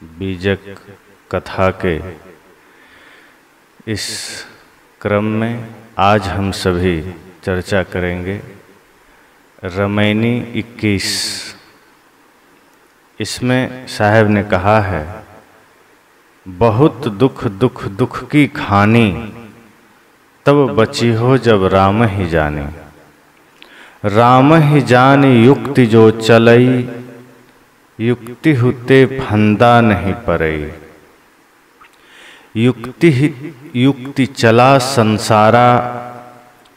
बीजक कथा के। इस क्रम में आज हम सभी चर्चा करेंगे रमैनी 21 इसमें साहब ने कहा है, बहुत दुख दुख दुख की खानी, तब बची हो जब राम ही जाने। राम ही जान युक्ति जो चलई युक्ति हुते फंदा नहीं परई युक्ति युक्ति चला संसारा,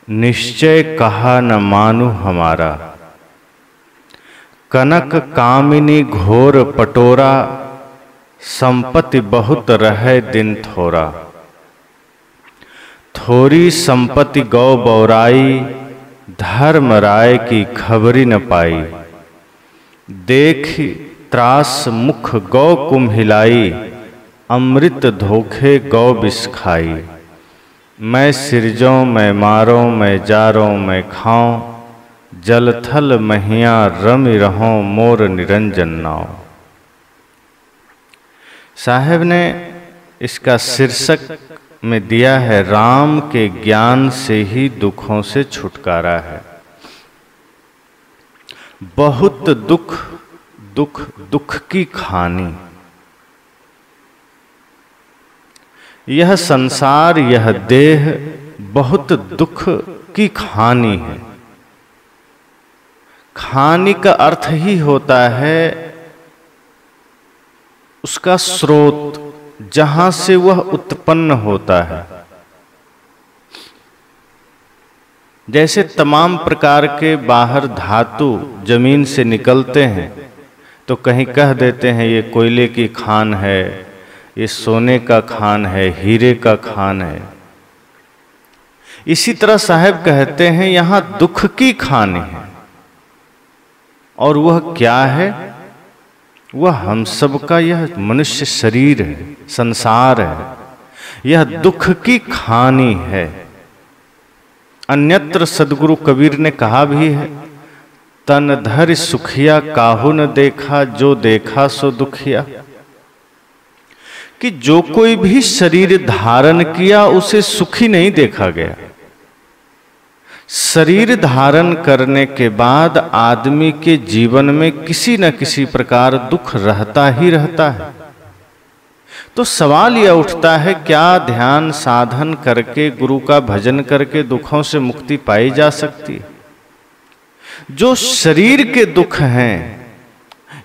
निश्चय कहा न मानु हमारा। कनक कामिनी घोर पटोरा, संपत्ति बहुत रहे दिन थोरा। थोरी संपत्ति गौ बौराई, धर्म राय की खबरी न पाई। देख त्रास मुख गौ कुम हिलाई, अमृत धोखे गौ बिस खाई मैं सिरजों, मैं मारो, मैं जारो, मैं खाऊं जलथल महिया रमि रहो, मोर निरंजन नाव साहेब ने इसका शीर्षक में दिया है, राम के ज्ञान से ही दुखों से छुटकारा है। बहुत दुख दुख दुख की खानी। यह संसार, यह देह बहुत दुख की खानी है। खानी का अर्थ ही होता है उसका स्रोत, जहाँ से वह उत्पन्न होता है। जैसे तमाम प्रकार के बाहर धातु ज़मीन से निकलते हैं तो कहीं कह देते हैं, ये कोयले की खान है, ये सोने का खान है, हीरे का खान है। इसी तरह साहब कहते हैं, यहाँ दुख की खान है। और वह क्या है? वह हम सब का यह मनुष्य शरीर है, संसार है। यह दुख की खानी है। अन्यत्र सदगुरु कबीर ने कहा भी है तन धर सुखिया काहू न देखा, जो देखा सो दुखिया। कि जो कोई भी शरीर धारण किया, उसे सुखी नहीं देखा गया। शरीर धारण करने के बाद आदमी के जीवन में किसी न किसी प्रकार दुख रहता ही रहता है। तो सवाल यह उठता है, क्या ध्यान साधन करके, गुरु का भजन करके दुखों से मुक्ति पाई जा सकती है? जो शरीर के दुख हैं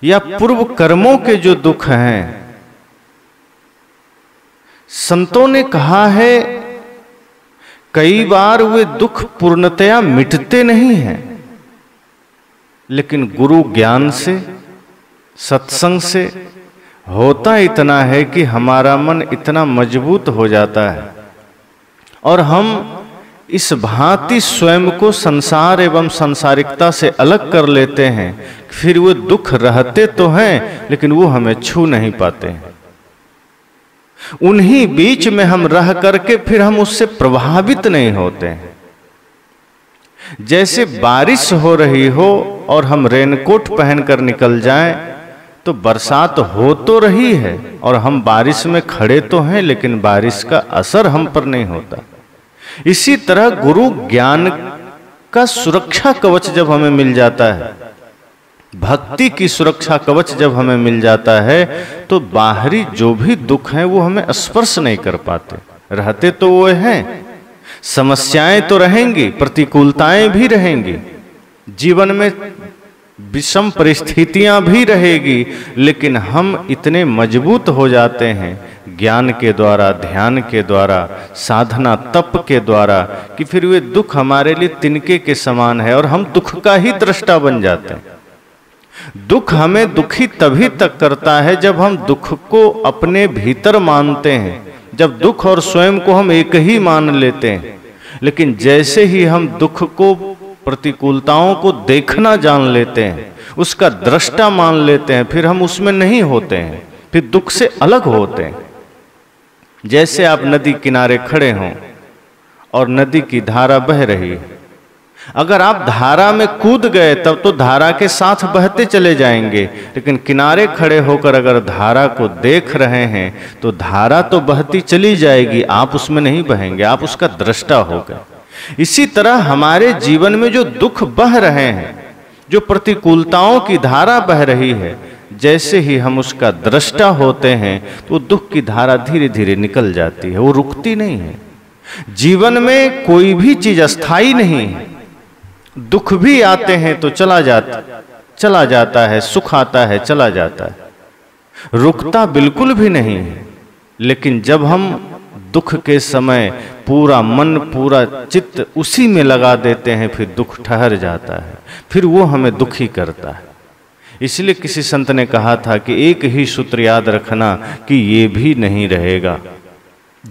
या पूर्व कर्मों के जो दुख हैं। संतों ने कहा है, कई बार वे दुख पूर्णतया मिटते नहीं हैं, लेकिन गुरु ज्ञान से, सत्संग से होता इतना है कि हमारा मन इतना मज़बूत हो जाता है। और हम इस भांति स्वयं को संसार एवं संसारिकता से अलग कर लेते हैं। फिर वो दुख रहते तो हैं, लेकिन वो हमें छू नहीं पाते। हैं उन्हीं बीच में हम रह करके फिर हम उससे प्रभावित नहीं होते। हैं जैसे बारिश हो रही हो और हम रेनकोट पहनकर निकल जाएँ तो बरसात हो तो रही है और हम बारिश में खड़े तो हैं, लेकिन बारिश का असर हम पर नहीं होता। इसी तरह गुरु ज्ञान का सुरक्षा कवच जब हमें मिल जाता है, भक्ति की सुरक्षा कवच जब हमें मिल जाता है तो बाहरी जो भी दुख है वो हमें स्पर्श नहीं कर पाते। रहते तो वो हैं, समस्याएँ तो रहेंगी, प्रतिकूलताएँ भी रहेंगी। जीवन में विषम परिस्थितियाँ भी रहेगी, लेकिन हम इतने मज़बूत हो जाते हैं ज्ञान के द्वारा, ध्यान के द्वारा, साधना तप के द्वारा, कि फिर वे दुख हमारे लिए तिनके के समान है और हम दुख का ही दृष्टा बन जाते हैं। दुख हमें दुखी तभी तक करता है जब हम दुख को अपने भीतर मानते हैं, जब दुख और स्वयं को हम एक ही मान लेते हैं। लेकिन जैसे ही हम दुख को प्रतिकूलताओं को देखना जान लेते हैं, उसका दृष्टा मान लेते हैं, फिर हम उसमें नहीं होते हैं, फिर दुख से अलग होते हैं। जैसे आप नदी किनारे खड़े हों और नदी की धारा बह रही है। अगर आप धारा में कूद गए, तब तो धारा के साथ बहते चले जाएँगे, लेकिन किनारे खड़े होकर अगर धारा को देख रहे हैं तो धारा तो बहती चली जाएगी, आप उसमें नहीं बहेंगे, आप उसका दृष्टा हो गए। इसी तरह हमारे जीवन में जो दुख बह रहे हैं, जो प्रतिकूलताओं की धारा बह रही है, जैसे ही हम उसका दृष्टा होते हैं तो दुख की धारा धीरे धीरे निकल जाती है, वो रुकती नहीं है। जीवन में कोई भी चीज़ अस्थाई नहीं है। दुख भी आते हैं तो चला जाता चला जाता है, सुख आता है, चला जाता है। रुकता बिल्कुल भी नहीं है, लेकिन जब हम दुख के समय पूरा मन, पूरा चित्त उसी में लगा देते हैं, फिर दुख ठहर जाता है। फिर वो हमें दुखी करता है। इसलिए किसी संत ने कहा था कि एक ही सूत्र याद रखना कि ये भी नहीं रहेगा।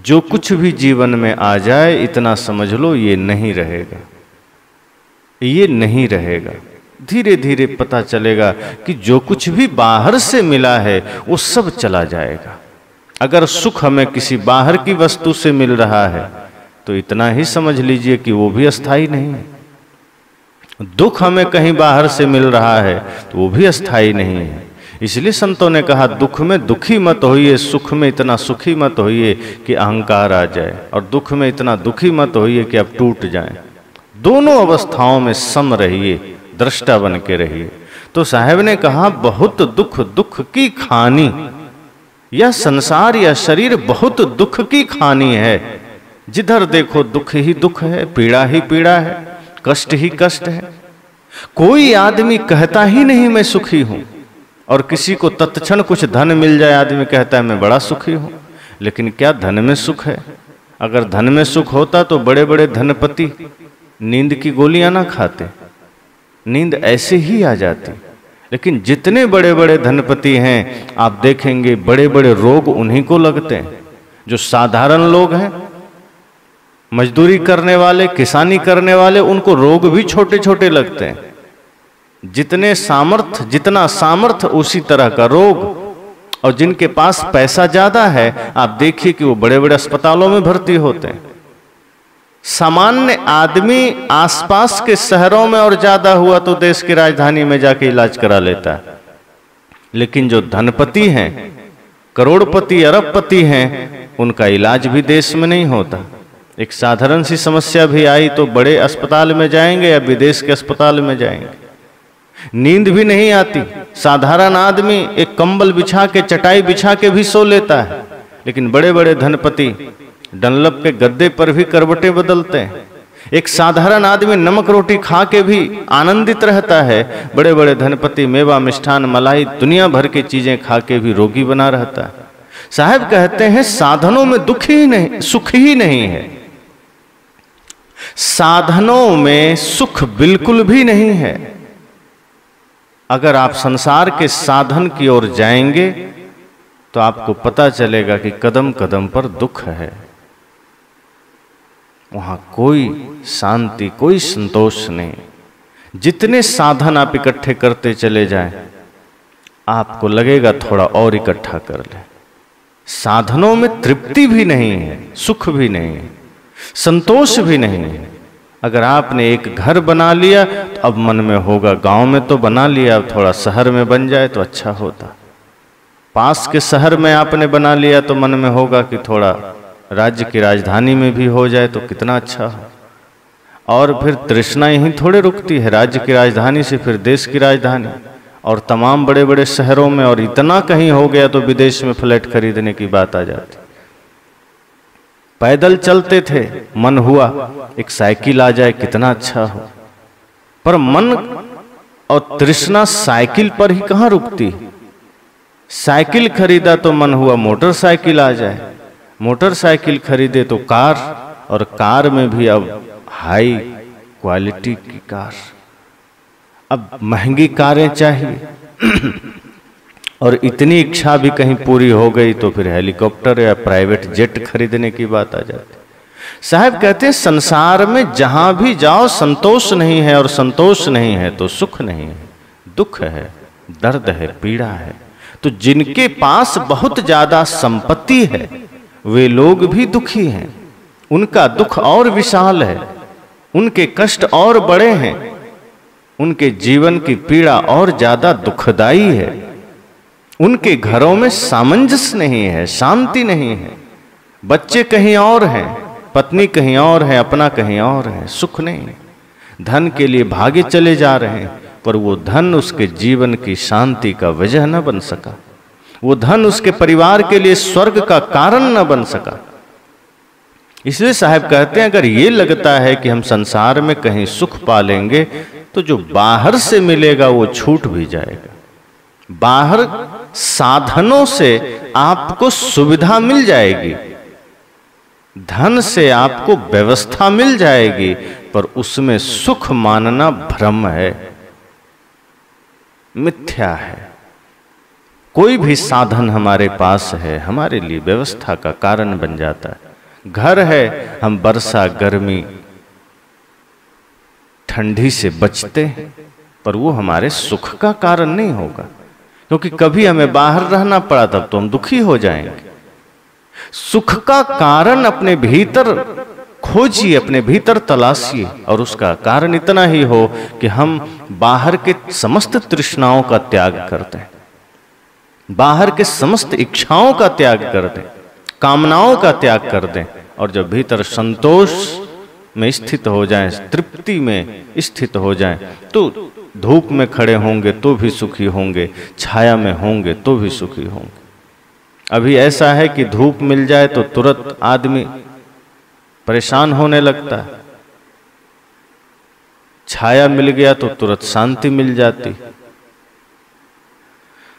जो कुछ भी जीवन में आ जाए, इतना समझ लो, ये नहीं रहेगा। ये नहीं रहेगा। धीरे धीरे पता चलेगा कि जो कुछ भी बाहर से मिला है, वो सब चला जाएगा। अगर सुख हमें किसी बाहर की वस्तु से मिल रहा है तो इतना ही समझ लीजिए कि वो भी अस्थाई नहीं है। दुख हमें कहीं बाहर से मिल रहा है तो वो भी अस्थाई नहीं है। इसलिए संतों ने कहा, दुख में दुखी मत होइए, सुख में इतना सुखी मत होइए कि अहंकार आ जाए, और दुख में इतना दुखी मत होइए कि आप टूट जाए। दोनों अवस्थाओं में सम रहिए, दृष्टा बन के रहिए। तो साहेब ने कहा, बहुत दुख दुख की खानी यह संसार या शरीर बहुत दुख की खानी है। जिधर देखो दुख ही दुख है, पीड़ा ही पीड़ा है, कष्ट ही कष्ट है। कोई आदमी कहता ही नहीं, मैं सुखी हूँ। और किसी को तत्क्षण कुछ धन मिल जाए, आदमी कहता है, मैं बड़ा सुखी हूँ। लेकिन क्या धन में सुख है? अगर धन में सुख होता तो बड़े बड़े धनपति नींद की गोलियाँ ना खाते। नींद ऐसे ही आ जाती। लेकिन जितने बड़े बड़े धनपति हैं, आप देखेंगे बड़े बड़े रोग उन्हीं को लगते हैं। जो साधारण लोग हैं, मजदूरी करने वाले, किसानी करने वाले, उनको रोग भी छोटे छोटे लगते हैं। जितने सामर्थ, जितना सामर्थ उसी तरह का रोग, और जिनके पास पैसा ज़्यादा है, आप देखिए कि वो बड़े बड़े अस्पतालों में भर्ती होते हैं। सामान्य आदमी आसपास के शहरों में और ज़्यादा हुआ तो देश की राजधानी में जाके इलाज करा लेता है। लेकिन जो धनपति हैं, करोड़पति, अरबपति हैं, उनका इलाज भी देश में नहीं होता। एक साधारण सी समस्या भी आई तो बड़े अस्पताल में जाएँगे या विदेश के अस्पताल में जाएँगे। नींद भी नहीं आती। साधारण आदमी एक कंबल बिछा के, चटाई बिछा के भी सो लेता है। लेकिन बड़े बड़े धनपति डनलप के गद्दे पर भी करवटे बदलते हैं। एक साधारण आदमी नमक रोटी खा के भी आनंदित रहता है। बड़े बड़े धनपति, मेवा, मिष्ठान, मलाई, दुनिया भर की चीज़ें खा के भी रोगी बना रहता है। साहब कहते हैं, साधनों में दुख ही नहीं, सुख ही नहीं है। साधनों में सुख बिल्कुल भी नहीं है। अगर आप संसार के साधन की ओर जाएँगे तो आपको पता चलेगा कि कदम कदम पर दुख है। वहाँ कोई शांति, कोई संतोष नहीं। जितने साधन आप इकट्ठे करते चले जाए, आपको लगेगा थोड़ा और इकट्ठा कर ले। साधनों में तृप्ति भी नहीं है, सुख भी नहीं है, संतोष भी नहीं है। अगर आपने एक घर बना लिया तो अब मन में होगा, गाँव में तो बना लिया, अब थोड़ा शहर में बन जाए तो अच्छा होता। पास के शहर में आपने बना लिया तो मन में होगा कि थोड़ा राज्य की राजधानी में भी हो जाए तो कितना अच्छा हो। और फिर तृष्णा यहीं थोड़े रुकती है। राज्य की राजधानी से फिर देश की राजधानी। और तमाम बड़े बड़े शहरों में और इतना कहीं हो गया तो विदेश में फ्लैट खरीदने की बात आ जाती। पैदल चलते थे, मन हुआ, एक साइकिल आ जाए, कितना अच्छा हो। पर मन और तृष्णा साइकिल पर ही कहाँ रुकती? साइकिल खरीदा तो मन हुआ, मोटरसाइकिल आ जाए। मोटरसाइकिल खरीदे तो कार, और कार में भी अब हाई क्वालिटी की कार। अब महँगी कारें चाहिए। और इतनी इच्छा भी कहीं पूरी हो गई तो फिर हेलीकॉप्टर या प्राइवेट जेट खरीदने की बात आ जाती। साहब कहते हैं, संसार में जहाँ भी जाओ, संतोष नहीं है, और संतोष नहीं है तो सुख नहीं है। दुख है, दर्द है, पीड़ा है। तो जिनके पास बहुत ज़्यादा संपत्ति है वे लोग भी दुखी हैं। उनका दुख और विशाल है। उनके कष्ट और बड़े हैं। उनके जीवन की पीड़ा और ज़्यादा दुखदाई है। उनके घरों में सामंजस्य नहीं है, शांति नहीं है। बच्चे कहीं और हैं, पत्नी कहीं और है, अपना कहीं और है, सुख नहीं। धन के लिए भागे चले जा रहे हैं, पर वो धन उसके जीवन की शांति का वजह न बन सका। वो धन उसके परिवार के लिए स्वर्ग का कारण न बन सका। इसलिए साहब कहते हैं, अगर ये लगता है कि हम संसार में कहीं सुख पालेंगे तो जो बाहर से मिलेगा वो छूट भी जाएगा। बाहर साधनों से आपको सुविधा मिल जाएगी। धन से आपको व्यवस्था मिल जाएगी, पर उसमें सुख मानना भ्रम है, मिथ्या है। कोई भी साधन हमारे पास है, हमारे लिए व्यवस्था का कारण बन जाता है। घर है, हम वर्षा गर्मी ठंडी से बचते हैं, पर वो हमारे सुख का कारण नहीं होगा। क्योंकि कभी हमें बाहर रहना पड़ा, तब तो हम दुखी हो जाएँगे। सुख का कारण अपने भीतर खोजिए, अपने भीतर तलाशिए, और उसका कारण इतना ही हो कि हम बाहर के समस्त तृष्णाओं का त्याग करते हैं। बाहर के समस्त इच्छाओं का त्याग कर दें, कामनाओं का त्याग कर दें, और जब भीतर संतोष में स्थित हो जाएँ, तृप्ति में स्थित हो जाएँ तो धूप में खड़े होंगे तो भी सुखी होंगे, छाया में होंगे तो भी सुखी होंगे। अभी ऐसा है कि धूप मिल जाए तो तुरंत आदमी परेशान होने लगता है। छाया मिल गया तो तुरंत शांति मिल जाती।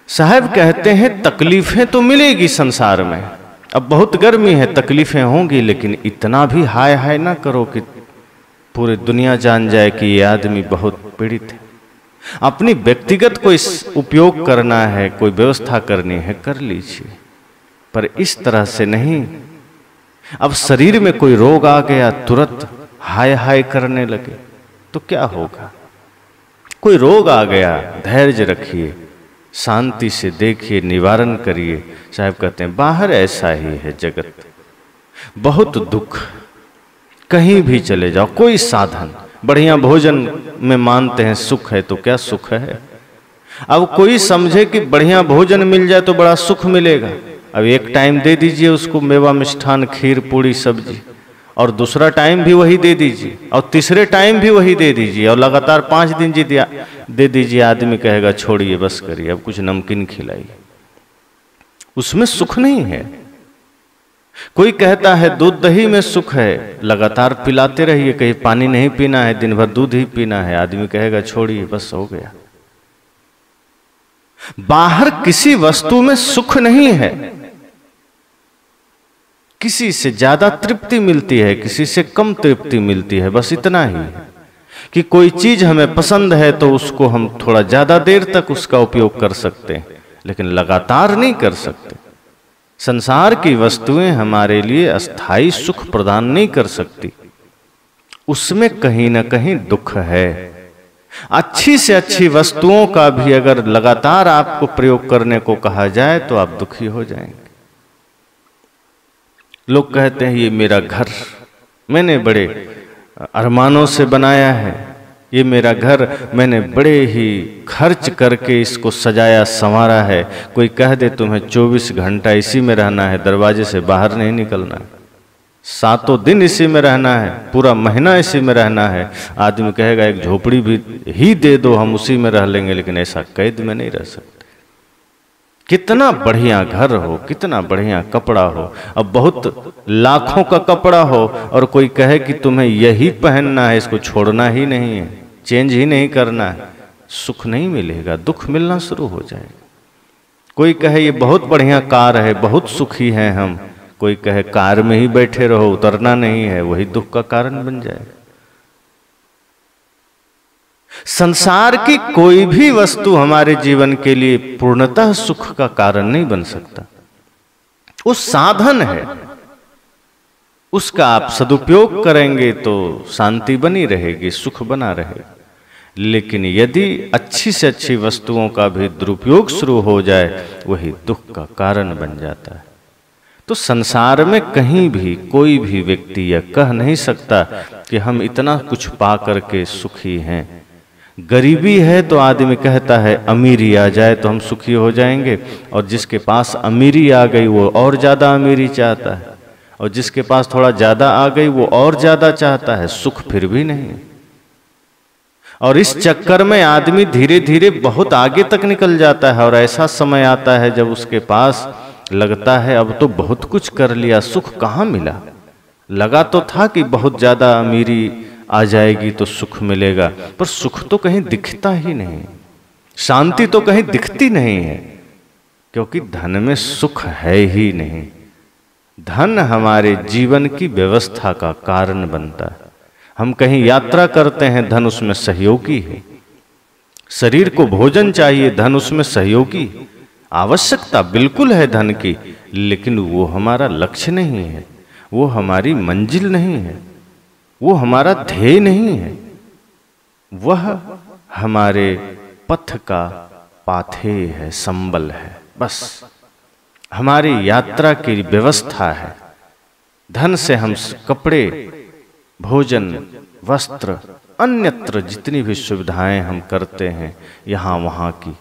साहब कहते हैं, तकलीफें तो मिलेगी संसार में। अब बहुत गर्मी है, तकलीफें होंगी, लेकिन इतना भी हाय हाय ना करो कि पूरी दुनिया जान जाए कि ये आदमी बहुत पीड़ित है। अपनी व्यक्तिगत कोई उपयोग करना है, कोई व्यवस्था करनी है, कर लीजिए। पर इस तरह से नहीं। अब शरीर में कोई रोग आ गया, तुरंत हाय हाय करने लगे तो क्या होगा? कोई रोग आ गया, धैर्य रखिए। शांति से देखिए, निवारण करिए। साहब कहते हैं, बाहर ऐसा ही है जगत। बहुत दुख। कहीं भी चले जाओ, कोई साधन। बढ़िया भोजन में मानते हैं, सुख है तो क्या सुख है? अब कोई समझे कि बढ़िया भोजन मिल जाए तो बड़ा सुख मिलेगा। अब एक टाइम दे दीजिए उसको, मेवा मिष्ठान, खीर, पूड़ी, सब्ज़ी। और दूसरा टाइम भी वही दे दीजिए। और तीसरे टाइम भी वही दे दीजिए। और लगातार पाँच दिन जी दिया, दे दीजिए, आदमी कहेगा, छोड़िए, बस करिए, अब कुछ नमकीन खिलाइए। उसमें सुख नहीं है। कोई कहता है, दूध दही में सुख है। लगातार पिलाते रहिए, कहीं पानी नहीं पीना है दिन भर दूध ही पीना है। आदमी कहेगा, छोड़िए, बस हो गया। बाहर किसी वस्तु में सुख नहीं है। किसी से ज़्यादा तृप्ति मिलती है, किसी से कम तृप्ति मिलती है, बस इतना ही कि कोई चीज़ हमें पसंद है तो उसको हम थोड़ा ज़्यादा देर तक उसका उपयोग कर सकते हैं, लेकिन लगातार नहीं कर सकते। संसार की वस्तुएँ हमारे लिए अस्थाई सुख प्रदान नहीं कर सकती। उसमें कहीं ना कहीं दुख है। अच्छी से अच्छी वस्तुओं का भी अगर लगातार आपको प्रयोग करने को कहा जाए तो आप दुखी हो जाएँगे। लोग कहते हैं, ये मेरा घर मैंने बड़े अरमानों से बनाया है। ये मेरा घर मैंने बड़े ही खर्च करके इसको सजाया, संवारा है। कोई कह दे, तुम्हें 24 घंटा इसी में रहना है, दरवाजे से बाहर नहीं निकलना। है सातों दिन इसी में रहना है, पूरा महीना इसी में रहना है। आदमी कहेगा, एक झोपड़ी भी ही दे दो, हम उसी में रह लेंगे। लेकिन ऐसा कैद में नहीं रह सकते। कितना बढ़िया घर हो, कितना बढ़िया कपड़ा हो। अब बहुत लाखों का कपड़ा हो और कोई कहे कि तुम्हें यही पहनना है, इसको छोड़ना ही नहीं है, चेंज ही नहीं करना है। सुख नहीं मिलेगा, दुख मिलना शुरू हो जाएगा। कोई कहे ये बहुत बढ़िया कार है, बहुत सुखी है हम। कोई कहे कार में ही बैठे रहो, उतरना नहीं है, वही दुख का कारण बन जाएगा। संसार की कोई भी वस्तु हमारे जीवन के लिए पूर्णतः सुख का कारण नहीं बन सकता। वो साधन है। उसका आप सदुपयोग करेंगे तो शांति बनी रहेगी, सुख बना रहेगा। लेकिन यदि अच्छी से अच्छी वस्तुओं का भी दुरुपयोग शुरू हो जाए, वही दुख का कारण बन जाता है। तो संसार में कहीं भी कोई भी व्यक्ति यह कह नहीं सकता कि हम इतना कुछ पा करके सुखी हैं। गरीबी है तो आदमी कहता है, अमीरी आ जाए तो हम सुखी हो जाएँगे। और जिसके पास अमीरी आ गई, वो और ज़्यादा अमीरी चाहता है। और जिसके पास थोड़ा ज़्यादा आ गई, वो और ज़्यादा चाहता है। सुख फिर भी नहीं। और इस चक्कर में आदमी धीरे धीरे बहुत आगे तक निकल जाता है। और ऐसा समय आता है जब उसके पास लगता है, अब तो बहुत कुछ कर लिया, सुख कहाँ मिला? लगा तो था कि बहुत ज़्यादा अमीरी आ जाएगी तो सुख मिलेगा। पर सुख तो कहीं दिखता ही नहीं। शांति तो कहीं दिखती नहीं है, क्योंकि धन में सुख है ही नहीं। धन हमारे जीवन की व्यवस्था का कारण बनता है। हम कहीं यात्रा करते हैं, धन उसमें सहयोगी है। शरीर को भोजन चाहिए, धन उसमें सहयोगी आवश्यकता बिल्कुल है धन की, लेकिन वो हमारा लक्ष्य नहीं है। वो हमारी मंजिल नहीं है। वो हमारा ध्येय नहीं है। वह हमारे पथ का पाथे है, संबल है। बस, हमारी यात्रा की व्यवस्था है। धन से हम कपड़े, भोजन, वस्त्र, अन्यत्र जितनी भी सुविधाएँ हम करते हैं, यहाँ वहाँ की,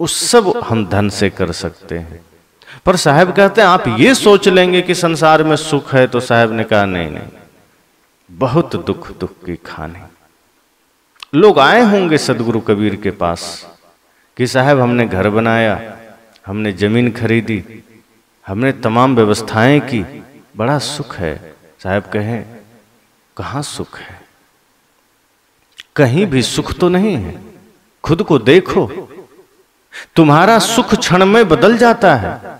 उस सब हम धन से कर सकते हैं। पर साहब कहते हैं, आप ये सोच लेंगे कि संसार में सुख है तो साहब ने कहा, नहीं नहीं बहुत दुख दुख की खाने। लोग आए होंगे सदगुरु कबीर के पास कि साहब, हमने घर बनाया, हमने ज़मीन खरीदी, हमने तमाम व्यवस्थाएँ की, बड़ा सुख है। साहब कहें, कहाँ सुख है? कहीं भी सुख तो नहीं है। खुद को देखो, तुम्हारा सुख क्षण में बदल जाता है।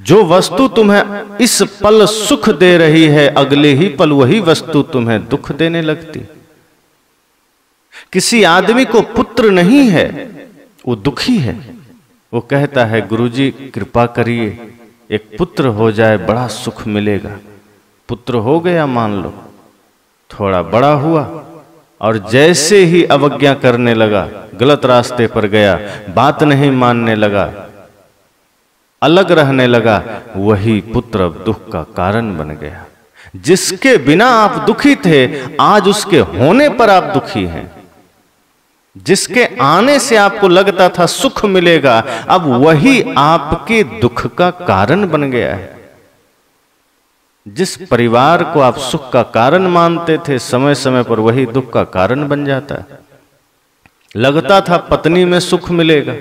जो वस्तु तुम्हें इस पल सुख दे रही है, अगले ही पल वही वस्तु तुम्हें दुख देने लगती। किसी आदमी को पुत्र नहीं है, वो दुखी है। वो कहता है, गुरुजी, कृपा करिए, एक पुत्र हो जाए, बड़ा सुख मिलेगा। पुत्र हो गया, मान लो, थोड़ा बड़ा हुआ, और जैसे ही अवज्ञा करने लगा, गलत रास्ते पर गया, बात नहीं मानने लगा अलग रहने लगा, वही पुत्र अब दुख का कारण बन गया। जिसके बिना आप दुखी थे, आज उसके होने पर आप दुखी हैं। जिसके आने से आपको लगता था सुख मिलेगा, अब वही आपके दुख का कारण बन गया है। जिस परिवार को आप सुख का कारण मानते थे समय समय पर वही दुख का कारण बन जाता है। लगता था पत्नी में सुख मिलेगा।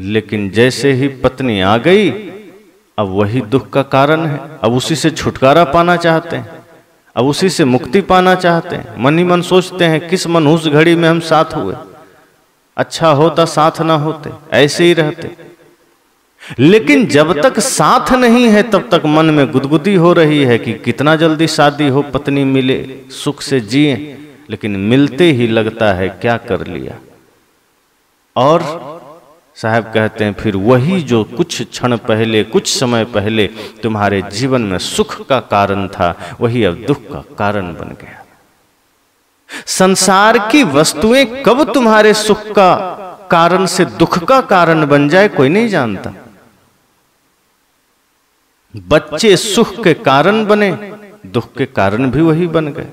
लेकिन जैसे ही पत्नी आ गई, अब वही दुख का कारण है। अब उसी से छुटकारा पाना चाहते हैं। अब उसी से मुक्ति पाना चाहते हैं। मन ही मन सोचते हैं, किस मन उस घड़ी में हम साथ हुए? अच्छा होता साथ ना होते, ऐसे ही रहते। लेकिन जब तक साथ नहीं है, तब तक मन में गुदगुदी हो रही है कि कितना जल्दी शादी हो, पत्नी मिले, सुख से जिए। लेकिन मिलते ही लगता है, क्या कर लिया? और साहब कहते हैं, फिर वही जो कुछ क्षण पहले, कुछ समय पहले तुम्हारे जीवन में सुख का कारण था, वही अब दुख का कारण बन गया। संसार की वस्तुएँ कब तुम्हारे सुख का कारण से दुख का कारण बन जाए, कोई नहीं जानता। बच्चे सुख के कारण बने, दुख के कारण भी वही बन गए।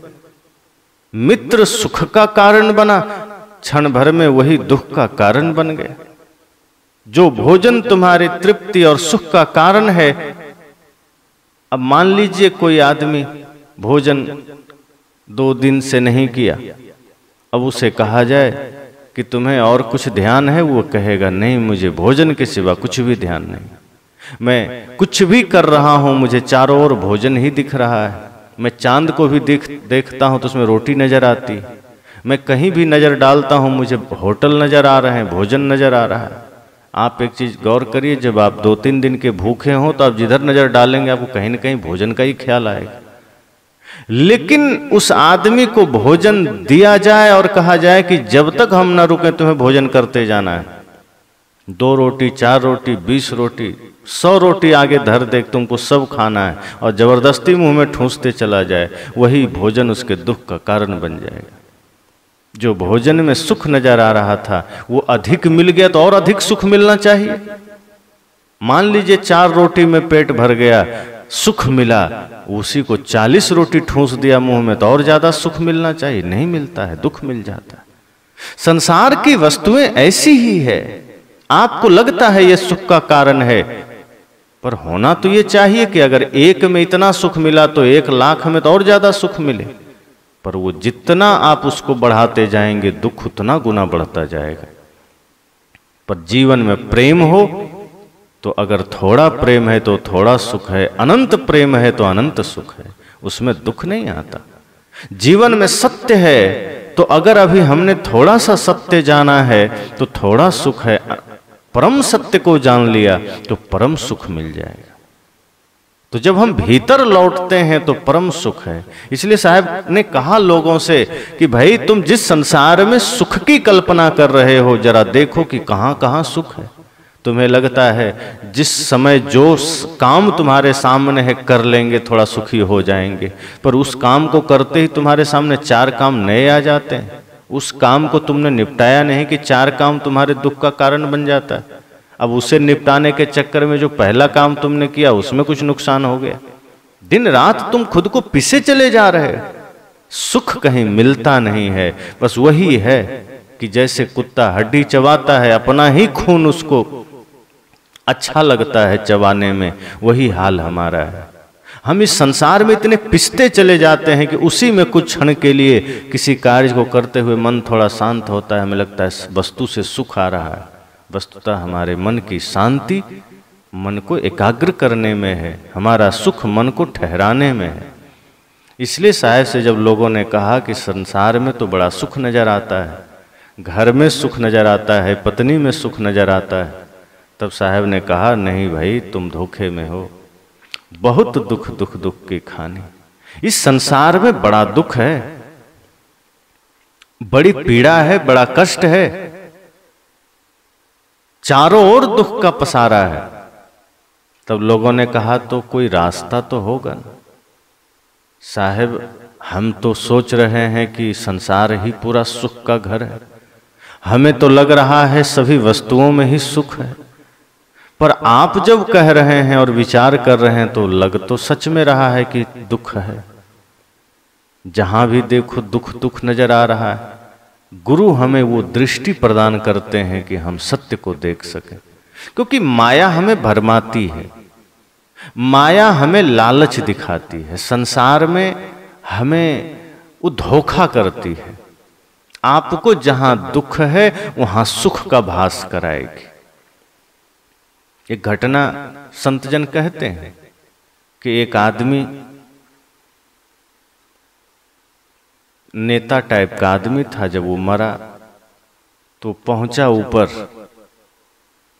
मित्र सुख का कारण बना, क्षण भर में वही दुख का कारण बन गया। जो भोजन तुम्हारी तृप्ति और सुख का कारण है। अब मान लीजिए कोई आदमी भोजन दो दिन से नहीं किया। अब उसे कहा जाए कि तुम्हें और कुछ ध्यान है? वो कहेगा, नहीं, मुझे भोजन के सिवा कुछ भी ध्यान नहीं। मैं कुछ भी कर रहा हूँ, मुझे चारों ओर भोजन ही दिख रहा है। मैं चाँद को भी देख, देखता हूँ तो उसमें रोटी नज़र आती। मैं कहीं भी नज़र डालता हूँ, मुझे होटल नज़र आ रहे हैं, भोजन नज़र आ रहा है। आप एक चीज़ गौर करिए, जब आप दो तीन दिन के भूखे हों तो आप जिधर नज़र डालेंगे, आपको कहीं ना कहीं भोजन का ही ख्याल आएगा। लेकिन उस आदमी को भोजन दिया जाए और कहा जाए कि जब तक हम ना रुके, तुम्हें भोजन करते जाना है। दो रोटी, चार रोटी, बीस रोटी, सौ रोटी आगे धर दे तुमको सब खाना है और ज़बरदस्ती मुँह में ठूंसते चला जाए, वही भोजन उसके दुख का कारण बन जाएगा। जो भोजन में सुख नज़र आ रहा था, वो अधिक मिल गया तो और अधिक सुख मिलना चाहिए। मान लीजिए चार रोटी में पेट भर गया, सुख मिला, उसी को चालीस रोटी ठूस दिया मुँह में तो और ज़्यादा सुख मिलना चाहिए। नहीं मिलता है, दुख मिल जाता है। संसार की वस्तुएँ ऐसी ही है। आपको लगता है यह सुख का कारण है, पर होना तो यह चाहिए कि अगर एक में इतना सुख मिला तो एक लाख में तो और ज़्यादा सुख मिले। पर वो जितना आप उसको बढ़ाते जाएँगे, दुख उतना गुना बढ़ता जाएगा। पर जीवन में प्रेम हो तो अगर थोड़ा प्रेम है तो थोड़ा सुख है, अनंत प्रेम है तो अनंत सुख है, उसमें दुख नहीं आता। जीवन में सत्य है तो अगर अभी हमने थोड़ा सा सत्य जाना है तो थोड़ा सुख है, परम सत्य को जान लिया तो परम सुख मिल जाएगा। तो जब हम भीतर लौटते हैं तो परम सुख है। इसलिए साहब ने कहा लोगों से कि भाई तुम जिस संसार में सुख की कल्पना कर रहे हो, जरा देखो कि कहाँ कहाँ सुख है। तुम्हें लगता है जिस समय जो काम तुम्हारे सामने है, कर लेंगे, थोड़ा सुखी हो जाएँगे। पर उस काम को करते ही तुम्हारे सामने चार काम नए आ जाते हैं। उस काम को तुमने निपटाया नहीं कि चार काम तुम्हारे दुख का कारण बन जाता है। अब उसे निपटाने के चक्कर में जो पहला काम तुमने किया, उसमें कुछ नुकसान हो गया। दिन रात तुम खुद को पिसे चले जा रहे सुख कहीं मिलता नहीं है। बस वही है कि जैसे कुत्ता हड्डी चबाता है, अपना ही खून उसको अच्छा लगता है चबाने में। वही हाल हमारा है। हम इस संसार में इतने पिसते चले जाते हैं कि उसी में कुछ क्षण के लिए किसी कार्य को करते हुए मन थोड़ा शांत होता है। हमें लगता है वस्तु से सुख आ रहा है। वस्तुतः हमारे मन की शांति मन को एकाग्र करने में है, हमारा सुख मन को ठहराने में है। इसलिए साहेब से जब लोगों ने कहा कि संसार में तो बड़ा सुख नज़र आता है, घर में सुख नज़र आता है, पत्नी में सुख नज़र आता है, तब साहब ने कहा, नहीं भाई, तुम धोखे में हो। बहुत दुख दुख दुख की खानी। इस संसार में बड़ा दुख है। बड़ी पीड़ा है, बड़ा कष्ट है। चारों ओर दुख का पसारा है। तब लोगों ने कहा तो कोई रास्ता तो होगा ना? साहेब, हम तो सोच रहे हैं कि संसार ही पूरा सुख का घर है। हमें तो लग रहा है सभी वस्तुओं में ही सुख है। पर आप जब कह रहे हैं और विचार कर रहे हैं तो लग तो सच में रहा है कि दुख है। जहाँ भी देखो दुख दुख नज़र आ रहा है। गुरु हमें वो दृष्टि प्रदान करते हैं कि हम सत्य को देख सकें। क्योंकि माया हमें भरमाती है। माया हमें लालच दिखाती है। संसार में हमें वो धोखा करती है। आपको जहाँ दुख है, वहाँ सुख का भास कराएगी। एक घटना संतजन कहते हैं कि एक आदमी नेता टाइप का आदमी था जब वो मरा तो पहुँचा ऊपर।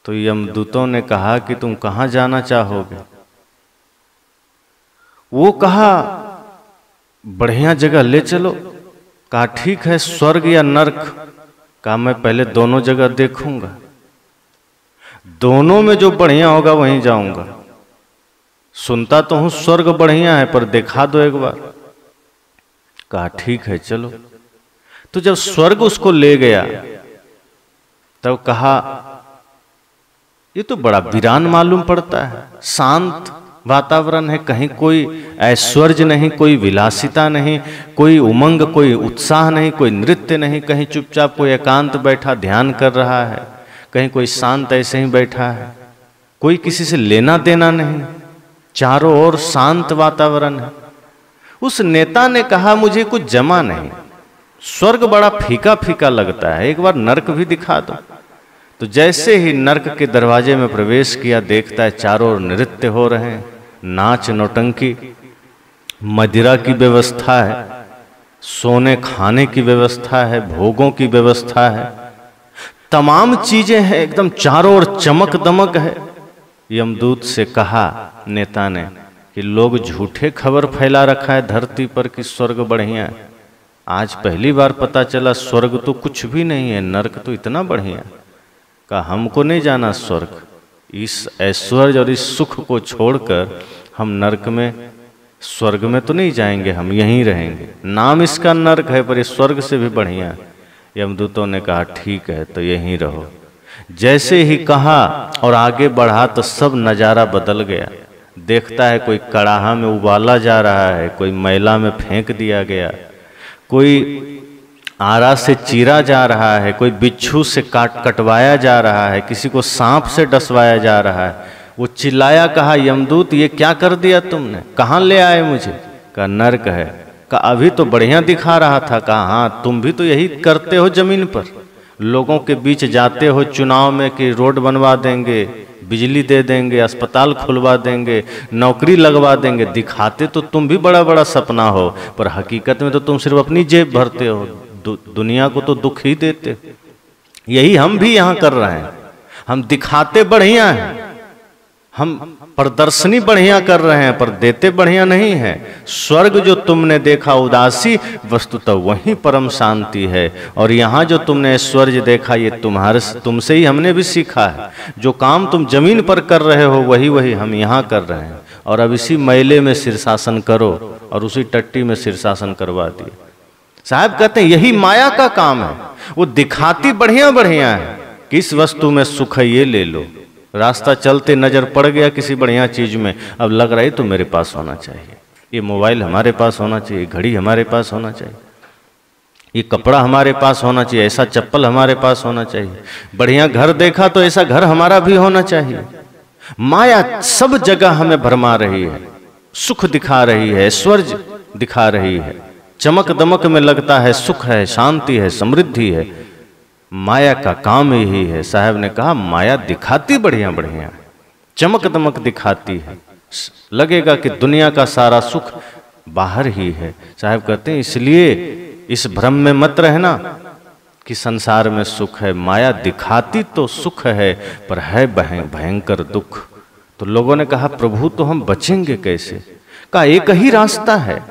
तो यमदूतों ने कहा कि तुम कहाँ जाना चाहोगे? वो कहा, बढ़िया जगह ले चलो। कहा, ठीक है, स्वर्ग या नरक? कहा, मैं पहले दोनों जगह देखूँगा। दोनों में जो बढ़िया होगा, वहीं जाऊँगा। सुनता तो हूँ, स्वर्ग बढ़िया है, पर देखा दो एक बार। कहा, ठीक है, चलो। तो जब स्वर्ग उसको ले गया, तब कहा, ये तो बड़ा वीरान मालूम पड़ता है। शांत वातावरण है, कहीं कोई ऐश्वर्य नहीं, कोई विलासिता नहीं, कोई उमंग, कोई उत्साह नहीं, कोई नृत्य नहीं, कहीं चुपचाप कोई एकांत बैठा, ध्यान कर रहा है, कहीं कोई शांत ऐसे ही बैठा है। कोई किसी से लेना देना नहीं, चारों ओर शांत वातावरण है। उस नेता ने कहा, मुझे कुछ जमा नहीं। स्वर्ग बड़ा फीका फीका लगता है। एक बार नरक भी दिखा दो। तो जैसे ही नरक के दरवाजे में प्रवेश किया, देखता है चारों ओर नृत्य हो रहे हैं। नाच नौटंकी। मदिरा की व्यवस्था है। सोने खाने की व्यवस्था है। भोगों की व्यवस्था है। तमाम चीज़ें हैं। एकदम चारों ओर चमक दमक है। यमदूत से कहा, नेता ने कि लोग झूठे खबर फैला रखा है, धरती पर कि स्वर्ग बढ़िया है। आज पहली बार पता चला, स्वर्ग तो कुछ भी नहीं है, नरक तो इतना बढ़िया का हमको नहीं जाना स्वर्ग। इस ऐश्वर्य और इस सुख को छोड़कर हम नरक में, स्वर्ग में तो नहीं जाएँगे, हम यहीं रहेंगे। नाम इसका नरक है, पर ये स्वर्ग से भी बढ़िया यमदूतों ने कहा, ठीक है तो यहीं रहो। जैसे ही कहा और आगे बढ़ा तो सब नज़ारा बदल गया। देखता है कोई कड़ाहा में उबाला जा रहा है, कोई मैला में फेंक दिया गया, कोई आरा से चीरा जा रहा है, कोई बिच्छू से काट कटवाया जा रहा है, किसी को सांप से डसवाया जा रहा है, वो चिल्लाया कहा, यमदूत, ये क्या कर दिया तुमने? कहाँ ले आए मुझे? कहा नर्क है। कहा अभी तो बढ़िया दिखा रहा था, कहा हाँ तुम भी तो यही करते हो ज़मीन पर। लोगों के बीच जाते हो चुनाव में कि रोड बनवा देंगे बिजली दे देंगे अस्पताल खुलवा देंगे नौकरी लगवा देंगे। दिखाते तो तुम भी बड़ा बड़ा सपना हो पर हकीकत में तो तुम सिर्फ़ अपनी जेब भरते हो। दु, दुनिया को तो दुख ही देते। यही हम भी यहाँ कर रहे हैं। हम दिखाते बढ़िया हैं। हम प्रदर्शनी बढ़िया कर रहे हैं, पर देते बढ़िया नहीं है। स्वर्ग जो तुमने देखा उदासी वस्तु तो वही परम शांति है। और यहाँ जो तुमने ऐश्वर्य देखा, ये तुम्हारे तुमसे ही हमने भी सीखा है। जो काम तुम ज़मीन पर कर रहे हो, वही वही हम यहाँ कर रहे हैं। और अब इसी मैले में शीर्षासन करो, और उसी टट्टी में शीर्षासन करवा दिए। साहब कहते हैं, यही माया का काम है। वो दिखाती बढ़िया बढ़िया है। किस वस्तु में सुख ये ले लो। रास्ता चलते नज़र पड़ गया किसी बढ़िया चीज़ में। अब लग रहा है तो मेरे पास होना चाहिए। ये मोबाइल हमारे पास होना चाहिए घड़ी हमारे पास होना चाहिए। ये कपड़ा हमारे पास होना चाहिए, ऐसा चप्पल हमारे पास होना चाहिए। बढ़िया घर देखा तो ऐसा घर हमारा भी होना चाहिए। माया सब जगह हमें भरमा रही है। सुख दिखा रही है ऐश्वर्य दिखा रही है। चमक दमक में लगता है, सुख है, शांति है, समृद्धि है। माया का काम यही है। साहब ने कहा, माया दिखाती बढ़िया बढ़िया चमक दमक दिखाती है। लगेगा कि दुनिया का सारा सुख बाहर ही है। साहब कहते हैं, इसलिए इस भ्रम में मत रहना कि संसार में सुख है। माया दिखाती तो सुख है, पर है भयंकर दुख। तो लोगों ने कहा, प्रभु तो हम बचेंगे कैसे? का एक ही रास्ता है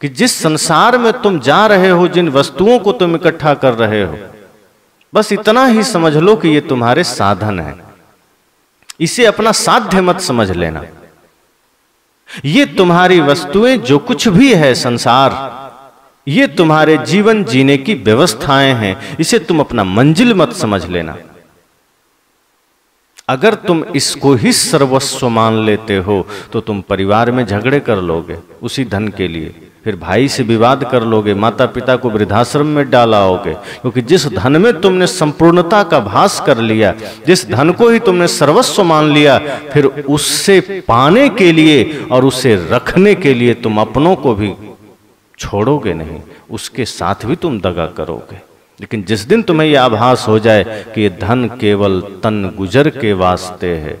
कि जिस संसार में तुम जा रहे हो, जिन वस्तुओं को तुम इकट्ठा कर रहे हो बस इतना ही समझ लो कि ये तुम्हारे साधन है। इसे अपना साध्य मत समझ लेना। ये तुम्हारी वस्तुएँ जो कुछ भी है संसार, ये तुम्हारे जीवन जीने की व्यवस्थाएँ हैं, इसे तुम अपना मंजिल मत समझ लेना। अगर तुम इसको ही सर्वस्व मान लेते हो तो तुम परिवार में झगड़े कर लोगे, उसी धन के लिए। फिर भाई से विवाद कर लोगे माता पिता को वृद्धाश्रम में डालाओगे क्योंकि जिस धन में तुमने संपूर्णता का भास कर लिया, जिस धन को ही तुमने सर्वस्व मान लिया, फिर उससे पाने के लिए और उसे रखने के लिए तुम अपनों को भी छोड़ोगे नहीं, उसके साथ भी तुम दगा करोगे। लेकिन जिस दिन तुम्हें यह आभास हो जाए कि ये धन केवल तन गुजर के वास्ते है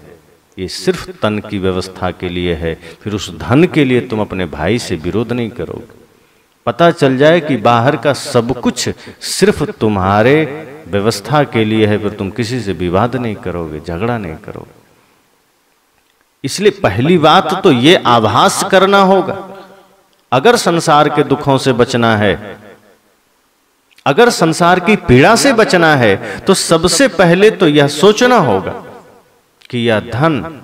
ये सिर्फ़ तन की व्यवस्था के लिए है, फिर उस धन के लिए तुम अपने भाई से विरोध नहीं करोगे। पता चल जाए कि बाहर का सब कुछ सिर्फ़ तुम्हारे व्यवस्था के लिए है, फिर तुम किसी से विवाद नहीं करोगे, झगड़ा नहीं करोगे। इसलिए पहली बात तो ये आभास करना होगा। अगर संसार के दुखों से बचना है, अगर संसार की पीड़ा से बचना है तो सबसे पहले तो यह सोचना होगा कि यह धन,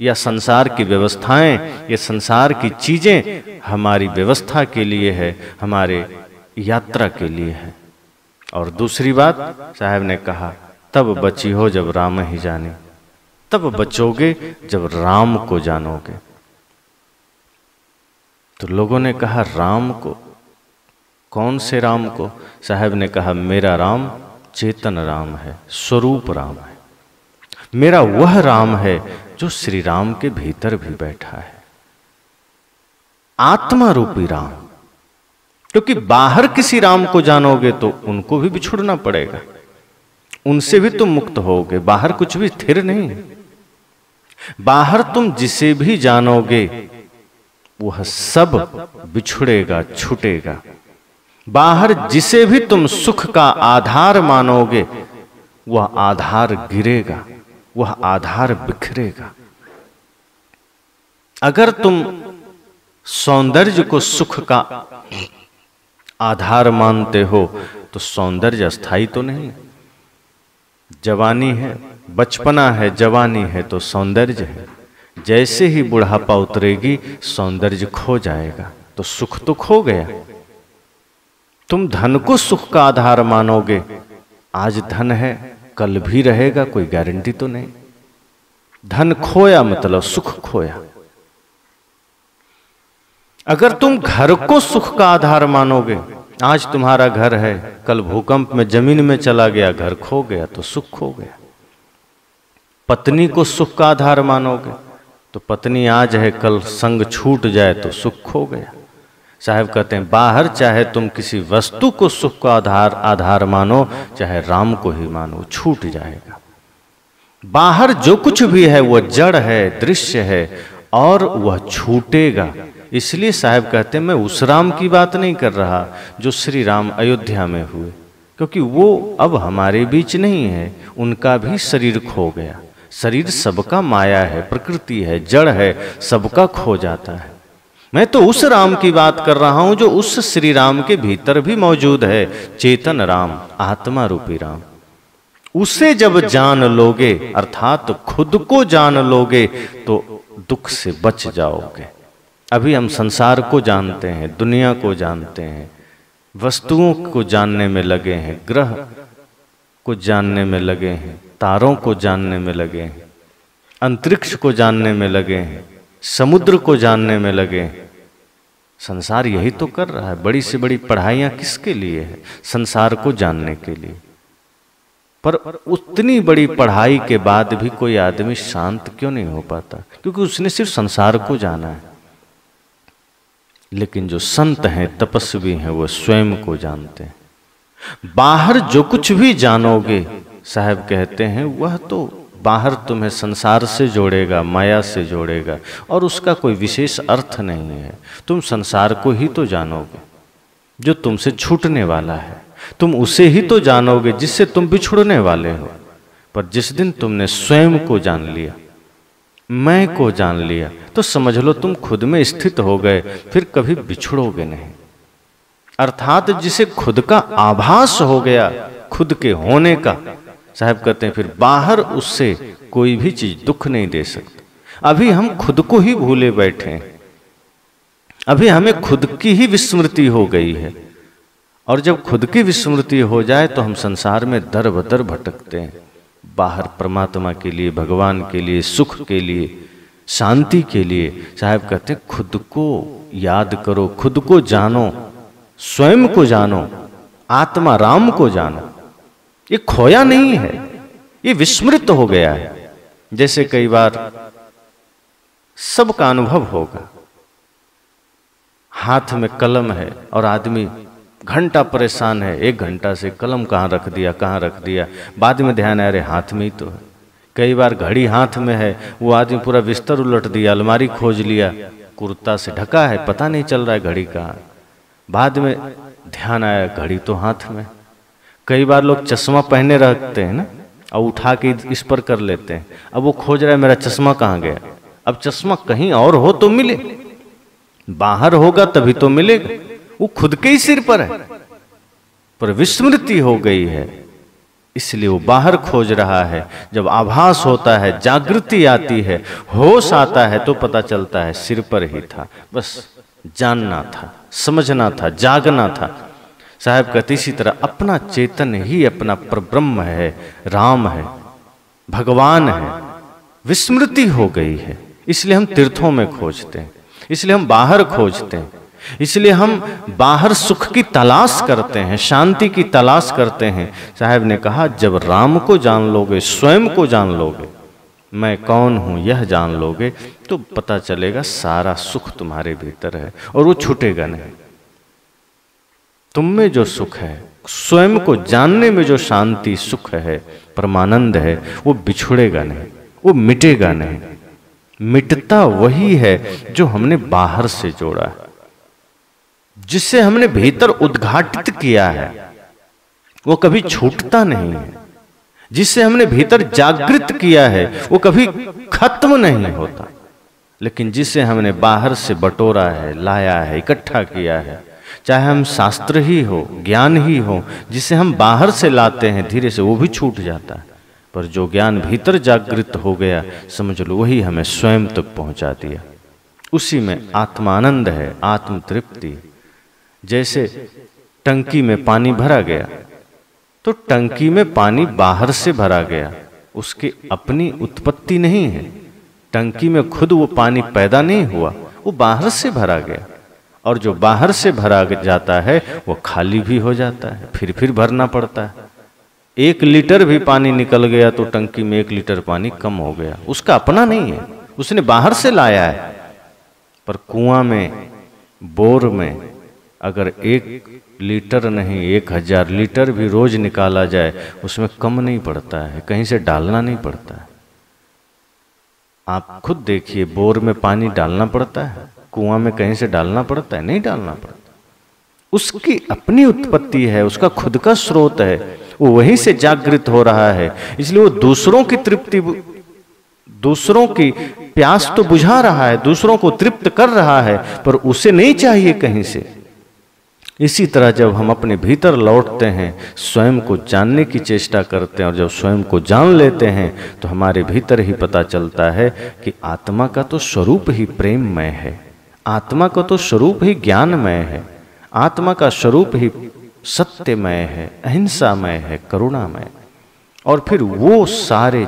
या संसार की व्यवस्थाएँ, ये संसार की चीज़ें हमारी व्यवस्था के लिए है, हमारे यात्रा के लिए है। और दूसरी बात, साहब ने कहा, तब बची हो जब राम ही जाने, तब बचोगे जब राम को जानोगे। तो लोगों ने कहा, राम को, कौन से राम को? साहब ने कहा, मेरा राम चेतन राम है, स्वरूप राम है। मेरा वह राम है जो श्री राम के भीतर भी बैठा है। आत्मा रूपी राम। क्योंकि बाहर किसी राम को जानोगे तो उनको भी बिछुड़ना पड़ेगा। उनसे भी तुम मुक्त होगे, बाहर कुछ भी स्थिर नहीं। बाहर तुम जिसे भी जानोगे, वह सब बिछुड़ेगा, छूटेगा। बाहर जिसे भी तुम सुख का आधार मानोगे, वह आधार गिरेगा। वह आधार बिखरेगा। अगर तुम सौंदर्य को सुख का आधार मानते हो तो सौंदर्य अस्थाई तो नहीं जवानी है, बचपना है, जवानी है तो सौंदर्य है। जैसे ही बुढ़ापा उतरेगी, सौंदर्य खो जाएगा तो सुख तो खो गया। तुम धन को सुख का आधार मानोगे, आज धन है कल भी रहेगा, कोई गारंटी तो नहीं। धन खोया मतलब सुख खोया। अगर तुम घर को सुख का आधार मानोगे, आज तुम्हारा घर है, कल भूकंप में, ज़मीन में चला गया, घर खो गया तो सुख खो गया। पत्नी को सुख का आधार मानोगे तो पत्नी आज है, कल संग छूट जाए तो सुख खो गया। साहब कहते हैं, बाहर चाहे तुम किसी वस्तु को सुख का आधार आधार मानो, चाहे राम को ही मानो, छूट जाएगा। बाहर जो कुछ भी है वह जड़ है, दृश्य है, और वह छूटेगा। इसलिए साहब कहते हैं, मैं उस राम की बात नहीं कर रहा, जो श्री राम अयोध्या में हुए, क्योंकि वो अब हमारे बीच नहीं है, उनका भी शरीर खो गया। शरीर सबका माया है, प्रकृति है, जड़ है, सबका खो जाता है। मैं तो उस राम की बात कर रहा हूँ जो उस श्री राम के भीतर भी मौजूद है, चेतन राम, आत्मा रूपी राम। उसे जब जान लोगे, अर्थात खुद को जान लोगे तो दुख से बच जाओगे। अभी हम संसार को जानते हैं, दुनिया को जानते हैं, वस्तुओं को जानने में लगे हैं, ग्रह को जानने में लगे हैं, तारों को जानने में लगे हैं, अंतरिक्ष को जानने में लगे हैं समुद्र को जानने में लगे। संसार यही तो कर रहा है। बड़ी से बड़ी पढ़ाइयाँ किसके लिए है? संसार को जानने के लिए। पर उतनी बड़ी पढ़ाई के बाद भी कोई आदमी शांत क्यों नहीं हो पाता? क्योंकि उसने सिर्फ़ संसार को जाना है। लेकिन जो संत हैं, तपस्वी हैं, वो स्वयं को जानते हैं। बाहर जो कुछ भी जानोगे, साहब कहते हैं, वह तो बाहर तुम्हें संसार से जोड़ेगा, माया से जोड़ेगा, और उसका कोई विशेष अर्थ नहीं है। तुम संसार को ही तो जानोगे, जो तुमसे छूटने वाला है। तुम उसे ही तो जानोगे जिससे तुम बिछुड़ने वाले हो। पर जिस दिन तुमने स्वयं को जान लिया, मैं को जान लिया तो समझ लो तुम खुद में स्थित हो गए, फिर कभी बिछड़ोगे नहीं। अर्थात जिसे खुद का आभास हो गया, खुद के होने का साहब कहते हैं, फिर बाहर उससे कोई भी चीज़ दुख नहीं दे सकता। अभी हम खुद को ही भूले बैठे हैं। अभी हमें खुद की ही विस्मृति हो गई है। और जब खुद की विस्मृति हो जाए तो हम संसार में दर बदर भटकते हैं। बाहर परमात्मा के लिए, भगवान के लिए, सुख के लिए, शांति के लिए साहब कहते हैं, खुद को याद करो, खुद को जानो, स्वयं को जानो, आत्मा राम को जानो। ये खोया नहीं है, ये विस्मृत हो गया है। जैसे कई बार सबका अनुभव होगा। हाथ में कलम है और आदमी घंटा परेशान है, एक घंटा से कलम कहाँ रख दिया, कहाँ रख दिया। बाद में ध्यान आ रहे हाथ में ही तो है। कई बार घड़ी हाथ में है, वो आदमी पूरा बिस्तर उलट दिया, अलमारी खोज लिया, कुर्ता से ढका है, पता नहीं चल रहा है घड़ी कहाँ। बाद में ध्यान आया, घड़ी तो हाथ में कई बार लोग चश्मा पहने रखते हैं ना, और उठा के इस पर कर लेते हैं। अब वो खोज रहा है, मेरा चश्मा कहाँ गया? अब चश्मा कहीं और हो तो मिले। बाहर होगा तभी तो मिलेगा। वो खुद के ही सिर पर है, पर विस्मृति हो गई है। इसलिए वो बाहर खोज रहा है। जब आभास होता है, जागृति आती है, होश आता है तो पता चलता है सिर पर ही था। बस जानना था, समझना था, जागना था। साहब कहते इसी तरह, अपना चेतन ही अपना परब्रह्म है, राम है, भगवान है, विस्मृति हो गई है। इसलिए हम तीर्थों में खोजते हैं, इसलिए हम बाहर खोजते हैं, इसलिए हम बाहर सुख की तलाश करते हैं, शांति की तलाश करते हैं। साहब ने कहा, जब राम को जान लोगे, स्वयं को जान लोगे, मैं कौन हूँ, यह जान लोगे तो पता चलेगा सारा सुख तुम्हारे भीतर है और वो छूटेगा नहीं। तुम में जो सुख है, स्वयं को जानने में जो शांति, सुख है, परमानंद है, वो बिछुड़ेगा नहीं, वो मिटेगा नहीं। मिटता वही है जो हमने बाहर से जोड़ा है जिससे हमने भीतर उद्घाटित किया है। वो कभी छूटता नहीं है जिससे हमने भीतर जागृत किया है, वो कभी खत्म नहीं होता, लेकिन जिसे हमने बाहर से बटोरा है, लाया है, इकट्ठा किया है चाहे हम शास्त्र ही हो, ज्ञान ही हो, जिसे हम बाहर से लाते हैं, धीरे से वो भी छूट जाता है। पर जो ज्ञान भीतर जागृत हो गया, समझ लो, वही हमें स्वयं तक पहुँचा दिया। उसी में आत्मानंद है आत्म तृप्ति जैसे टंकी में पानी भरा गया तो टंकी में पानी बाहर से भरा गया, उसकी अपनी उत्पत्ति नहीं है। टंकी में खुद वो पानी पैदा नहीं हुआ, वो बाहर से भरा गया। और जो बाहर से भरा जाता है, वो खाली भी हो जाता है, फिर फिर भरना पड़ता है। एक लीटर भी पानी निकल गया तो टंकी में एक लीटर पानी कम हो गया। उसका अपना नहीं है, उसने बाहर से लाया है। पर कुआँ में, बोर में, अगर एक लीटर नहीं, एक हज़ार लीटर भी रोज निकाला जाए, उसमें कम नहीं पड़ता है, कहीं से डालना नहीं पड़ता है। आप खुद देखिए, बोर में पानी डालना पड़ता है। कुआँ में कहीं से डालना पड़ता है, नहीं डालना पड़ता। उसकी अपनी उत्पत्ति है, उसका खुद का स्रोत है, वो वहीं से जागृत हो रहा है। इसलिए वो दूसरों की तृप्ति, दूसरों की प्यास तो बुझा रहा है, दूसरों को तृप्त कर रहा है, पर उसे नहीं चाहिए कहीं से। इसी तरह जब हम अपने भीतर लौटते हैं, स्वयं को जानने की चेष्टा करते हैं और जब स्वयं को जान लेते हैं तो हमारे भीतर ही पता चलता है कि आत्मा का तो स्वरूप ही प्रेममय है। आत्मा का तो स्वरूप ही ज्ञानमय है, आत्मा का स्वरूप ही सत्यमय है, अहिंसामय है, करुणामय। और फिर वो सारे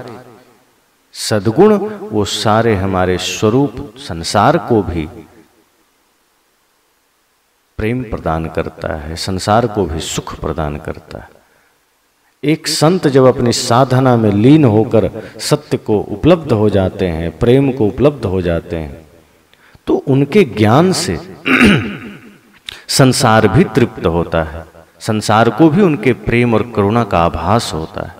सदगुण, वो सारे हमारे स्वरूप संसार को भी प्रेम प्रदान करता है, संसार को भी सुख प्रदान करता है। एक संत जब अपनी साधना में लीन होकर सत्य को उपलब्ध हो जाते हैं, प्रेम को उपलब्ध हो जाते हैं तो उनके ज्ञान से संसार भी तृप्त होता है। संसार को भी उनके प्रेम और करुणा का आभास होता है।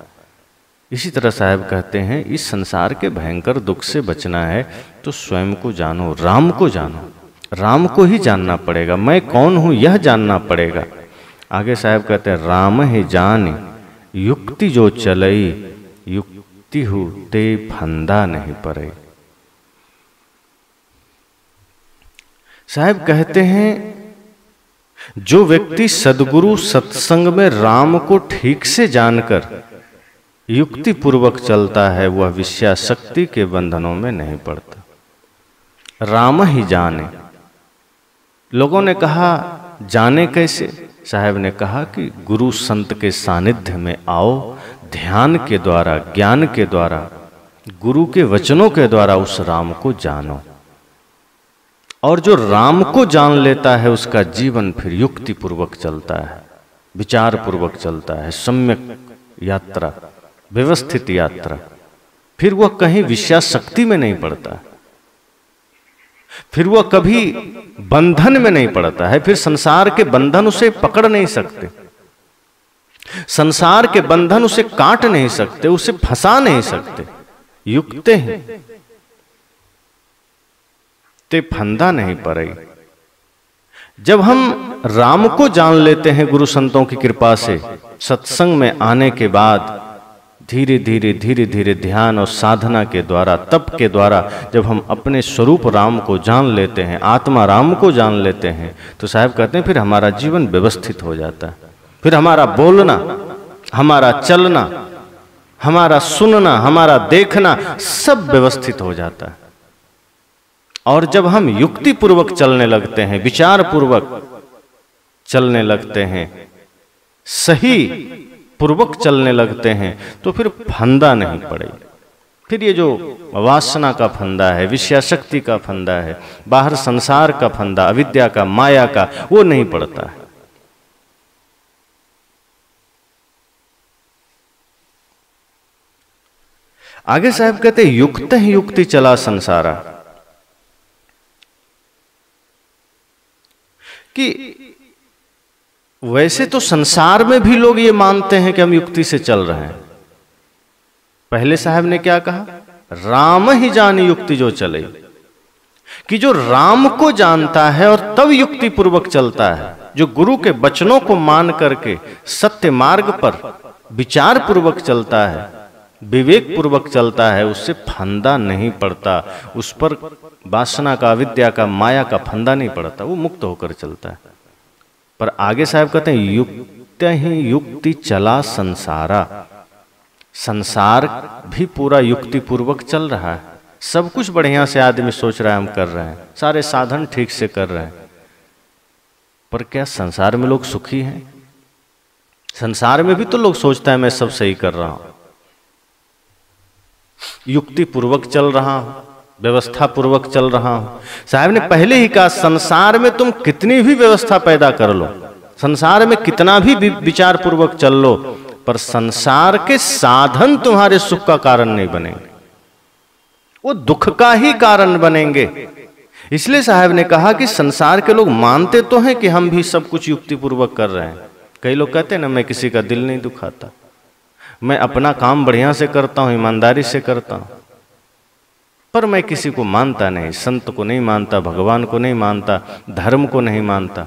इसी तरह साहब कहते हैं, इस संसार के भयंकर दुख से बचना है तो स्वयं को जानो, राम को जानो। राम को ही जानना पड़ेगा, मैं कौन हूँ, यह जानना पड़ेगा। आगे साहब कहते हैं, राम ही जान, युक्ति जो चलई, युक्ति हु, ते फंदा नहीं पड़े। साहब कहते हैं, जो व्यक्ति सदगुरु सत्संग में राम को ठीक से जानकर युक्ति पूर्वक चलता है, वह विषया शक्ति के बंधनों में नहीं पड़ता। राम ही जाने। लोगों ने कहा, जाने कैसे? साहब ने कहा कि गुरु संत के सानिध्य में आओ, ध्यान के द्वारा, ज्ञान के द्वारा, गुरु के वचनों के द्वारा उस राम को जानो। और जो राम को जान लेता है, उसका जीवन फिर युक्ति पूर्वक चलता है विचार पूर्वक चलता है, सम्यक यात्रा, व्यवस्थित यात्रा। फिर वह कहीं विषया शक्ति में नहीं पड़ता। फिर वह कभी बंधन में नहीं पड़ता है, फिर संसार के बंधन उसे पकड़ नहीं सकते। संसार के बंधन उसे काट नहीं सकते, उसे फंसा नहीं सकते। युक्ते ते फंदा नहीं पड़े। जब हम राम को जान लेते हैं गुरु संतों की कृपा से, सत्संग में आने के बाद, धीरे धीरे धीरे धीरे ध्यान और साधना के द्वारा, तप के द्वारा, जब हम अपने स्वरूप राम को जान लेते हैं, आत्मा राम को जान लेते हैं तो साहब कहते हैं, फिर हमारा जीवन व्यवस्थित हो जाता है। फिर हमारा बोलना, हमारा चलना, हमारा सुनना, हमारा देखना, सब व्यवस्थित हो जाता है। और जब हम युक्ति पूर्वक चलने लगते हैं विचार पूर्वक चलने लगते हैं सही पूर्वक चलने लगते हैं तो फिर फंदा नहीं पड़ेगी। फिर ये जो वासना का फंदा है, विषयाशक्ति का फंदा है, बाहर संसार का फंदा, अविद्या का, माया का, वो नहीं पड़ता है। आगे साहब कहते युक्त ही युक्ति चला संसारा। कि वैसे तो संसार में भी लोग ये मानते हैं कि हम युक्ति से चल रहे हैं। पहले साहब ने क्या कहा? राम ही जान युक्ति जो चले। कि जो राम को जानता है और तब युक्ति पूर्वक चलता है, जो गुरु के वचनों को मान करके सत्य मार्ग पर विचार पूर्वक चलता है विवेक पूर्वक चलता है, उससे फंदा नहीं पड़ता, उस पर वासना का, विद्या का, माया का फंदा नहीं पड़ता, वो मुक्त होकर चलता है। पर आगे साहब कहते हैं युक्त ही युक्ति चला संसारा। संसार भी पूरा युक्ति पूर्वक चल रहा है। सब कुछ बढ़िया से आदमी सोच रहा है, हम कर रहे हैं। सारे साधन ठीक से कर रहे हैं। पर क्या संसार में लोग सुखी हैं? संसार में भी तो लोग सोचता है, मैं सब सही कर रहा हूँ। युक्ति पूर्वक चल रहा हूँ। व्यवस्था पूर्वक चल रहा हूँ। साहब ने पहले ही कहा, संसार में तुम कितनी भी व्यवस्था पैदा कर लो, संसार में कितना भी विचार पूर्वक चल लो, पर संसार के साधन तुम्हारे सुख का कारण नहीं बनेंगे। वो दुख का ही कारण बनेंगे। इसलिए साहब ने कहा कि संसार के लोग मानते तो हैं कि हम भी सब कुछ युक्ति पूर्वक कर रहे हैं। कई लोग कहते हैं ना, मैं किसी का दिल नहीं दुखाता। मैं अपना काम बढ़िया से करता हूँ, ईमानदारी से करता हूँ। पर मैं किसी को मानता नहीं, संत को नहीं मानता, भगवान को नहीं मानता, धर्म को नहीं मानता।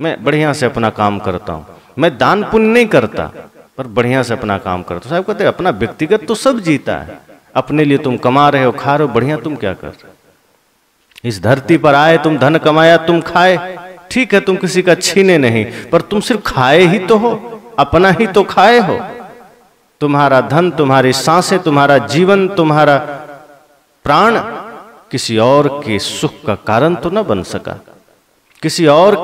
मैं बढ़िया से अपना काम करता हूँ। मैं दान पुण्य नहीं करता, पर बढ़िया से अपना काम करता हूँ। साहब कहते अपना व्यक्तिगत तो सब जीता है। अपने लिए तुम कमा रहे हो, खा रहे हो, बढ़िया तुम क्या कर इस धरती पर आए, तुम धन कमाया, तुम खाए। ठीक है, तुम किसी का छीने नहीं, पर तुम सिर्फ़ खाए ही तो हो, अपना ही तो खाए हो। तुम्हारा धन, तुम्हारी साँसें, तुम्हारा जीवन, तुम्हारा प्राण किसी और के सुख का कारण तो न बन सका। किसी और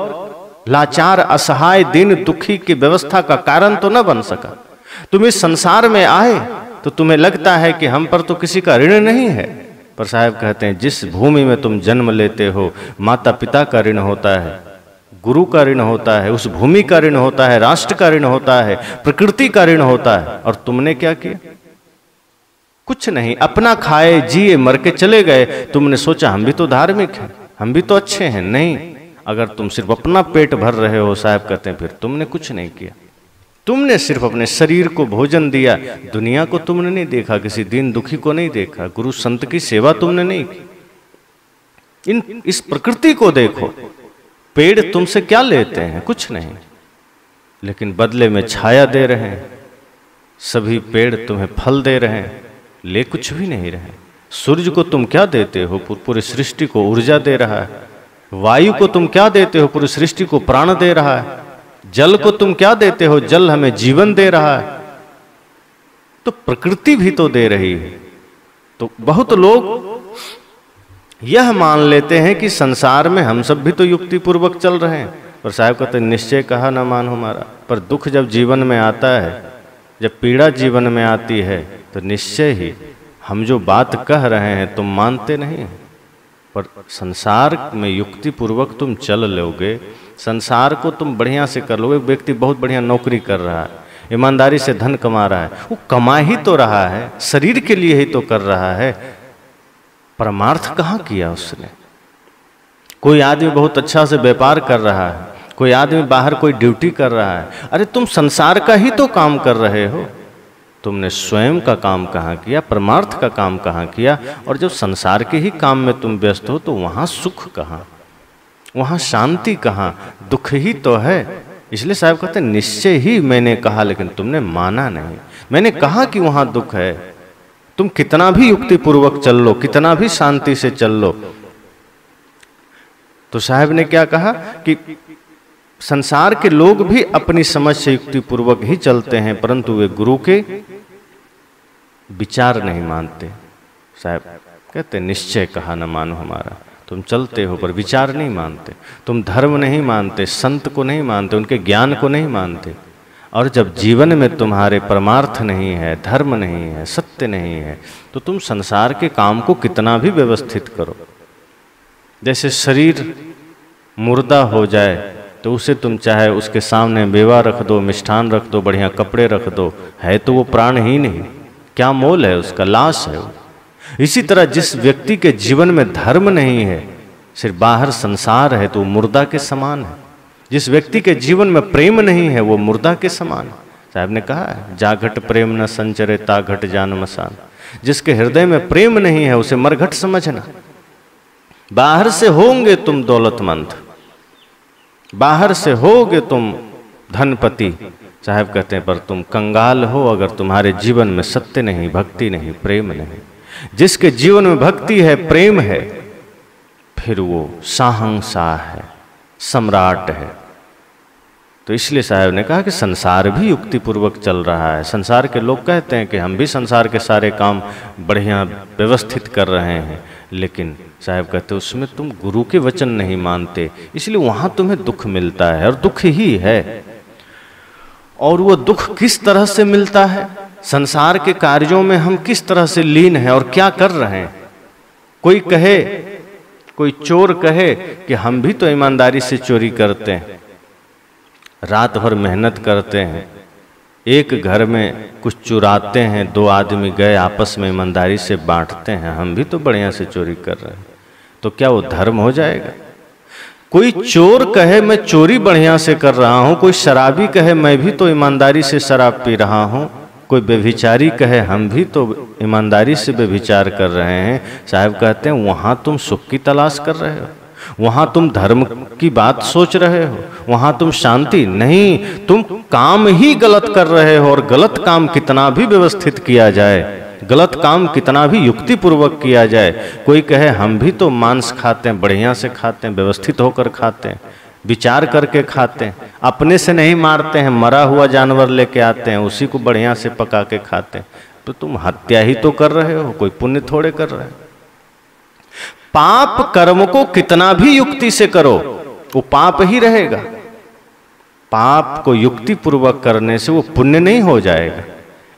लाचार, असहाय, दिन, दुखी की व्यवस्था का कारण तो न बन सका। तुम इस संसार में आए तो तुम्हें लगता है कि हम पर तो किसी का ऋण नहीं है। पर साहब कहते हैं, जिस भूमि में तुम जन्म लेते हो माता पिता का ऋण होता है, गुरु का ऋण होता है, उस भूमि का ऋण होता है, राष्ट्र का ऋण होता है, प्रकृति का ऋण होता है। और तुमने क्या किया? कुछ नहीं, अपना खाए, जिए, मर के चले गए। तुमने सोचा, हम भी तो धार्मिक हैं, हम भी तो अच्छे हैं। नहीं, अगर तुम सिर्फ़ अपना पेट भर रहे हो, साहब कहते हैं, फिर तुमने कुछ नहीं किया। तुमने सिर्फ़ अपने शरीर को भोजन दिया, दुनिया को तुमने नहीं देखा, किसी दिन दुखी को नहीं देखा, गुरु संत की सेवा तुमने नहीं की। इन, इस प्रकृति को देखो, पेड़ तुमसे क्या लेते हैं, कुछ नहीं। लेकिन बदले में छाया दे रहे हैं, सभी पेड़ तुम्हें फल दे रहे हैं। ले कुछ भी नहीं रहे। सूर्य को तुम क्या देते हो? पूरी सृष्टि को ऊर्जा दे रहा है। वायु को तुम क्या देते हो? पूरी सृष्टि को प्राण दे रहा है। जल को तुम क्या देते हो? जल हमें जीवन दे रहा है। तो प्रकृति भी तो दे रही है। तो बहुत लोग यह मान लेते हैं कि संसार में हम सब भी तो युक्ति पूर्वक चल रहे हैं। पर साहब कहते निश्चय कहा ना मान हमारा पर दुख जब जीवन में आता है, जब पीड़ा जीवन में आती है तो निश्चय ही हम जो बात कह रहे हैं तुम मानते नहीं पर संसार में युक्ति पूर्वक तुम चल लोगे, संसार को तुम बढ़िया से कर लोगे। व्यक्ति बहुत बढ़िया नौकरी कर रहा है, ईमानदारी से धन कमा रहा है, वो कमा ही तो रहा है, शरीर के लिए ही तो कर रहा है। परमार्थ कहाँ किया उसने? कोई आदमी बहुत अच्छा से व्यापार कर रहा है, कोई आदमी बाहर कोई ड्यूटी कर रहा है। अरे तुम संसार का ही तो काम कर रहे हो। तुमने स्वयं का काम कहाँ किया, परमार्थ का काम कहाँ किया, और जब संसार के ही काम में तुम व्यस्त हो तो वहाँ सुख कहाँ? वहाँ शांति कहाँ? दुख ही तो है। इसलिए साहब कहते हैं, निश्चय ही मैंने कहा, लेकिन तुमने माना नहीं। मैंने कहा कि वहाँ दुख है। तुम कितना भी युक्ति पूर्वक चल लो, कितना भी शांति से चल लो। तो साहब ने क्या कहा कि संसार के लोग भी अपनी समझ से युक्ति पूर्वक ही चलते हैं, परंतु वे गुरु के विचार नहीं मानते। साहब, कहते, निश्चय कहा न मानो हमारा। तुम चलते हो पर विचार नहीं मानते। तुम धर्म नहीं मानते, संत को नहीं मानते, उनके ज्ञान को नहीं मानते। और जब जीवन में तुम्हारे परमार्थ नहीं है, धर्म नहीं है, सत्य नहीं है तो तुम संसार के काम को कितना भी व्यवस्थित करो। जैसे शरीर मुर्दा हो जाए तो उसे तुम चाहे उसके सामने बेवा रख दो, मिष्ठान रख दो, बढ़िया कपड़े रख दो। है तो वो प्राण ही नहीं। क्या मोल है उसका? लाश है वो। इसी तरह जिस व्यक्ति के जीवन में धर्म नहीं है, सिर्फ़ बाहर संसार है तो वो मुर्दा के समान है। जिस व्यक्ति के जीवन में प्रेम नहीं है, वो मुर्दा के समान है। साहब ने कहा है जाघट प्रेम न संचरे ताघट जान मसान। जिसके हृदय में प्रेम नहीं है, उसे मरघट समझना। बाहर से होंगे तुम दौलतमंद। बाहर से होगे तुम धनपति। साहब कहते हैं, पर तुम कंगाल हो अगर तुम्हारे जीवन में सत्य नहीं, भक्ति नहीं, प्रेम नहीं। जिसके जीवन में भक्ति है, प्रेम है, फिर वो साहंसा है, सम्राट है। तो इसलिए साहब ने कहा कि संसार भी युक्ति पूर्वक चल रहा है। संसार के लोग कहते हैं कि हम भी संसार के सारे काम बढ़िया व्यवस्थित कर रहे हैं। लेकिन साहब कहते उसमें तुम गुरु के वचन नहीं मानते, इसलिए वहाँ तुम्हें दुख मिलता है और दुख ही है। और वो दुख किस तरह से मिलता है? संसार के कार्यों में हम किस तरह से लीन हैं और क्या कर रहे हैं? कोई कहे, कोई चोर कहे कि हम भी तो ईमानदारी से चोरी करते हैं, रात भर मेहनत करते हैं एक घर में कुछ चुराते हैं, दो आदमी गए, आपस में ईमानदारी से बांटते हैं। हम भी तो बढ़िया से चोरी कर रहे हैं। तो क्या वो धर्म हो जाएगा? कोई चोर कहे, मैं चोरी बढ़िया से कर रहा हूँ। कोई शराबी कहे, मैं भी तो ईमानदारी से शराब पी रहा हूँ। कोई व्यभिचारी कहे, हम भी तो ईमानदारी से व्यभिचार कर रहे हैं। साहब कहते हैं, वहाँ तुम सुख की तलाश कर रहे हो। वहाँ तुम धर्म की बात सोच रहे हो। वहाँ तुम शांति नहीं, तुम काम ही गलत कर रहे हो और गलत काम कितना भी व्यवस्थित किया जाए, गलत काम कितना भी युक्ति पूर्वक किया जाए, कोई कहे, हम भी तो मांस खाते हैं, बढ़िया से खाते हैं, व्यवस्थित होकर खाते हैं, विचार करके खाते हैं, अपने से नहीं मारते हैं, मरा हुआ जानवर लेके आते हैं, उसी को बढ़िया से पका के खाते हैं। तो तुम हत्या ही तो कर रहे हो, कोई पुण्य थोड़े कर रहे हो। पाप कर्म को कितना भी युक्ति से करो, वो पाप ही रहेगा। पाप को युक्ति पूर्वक करने से वो पुण्य नहीं हो जाएगा।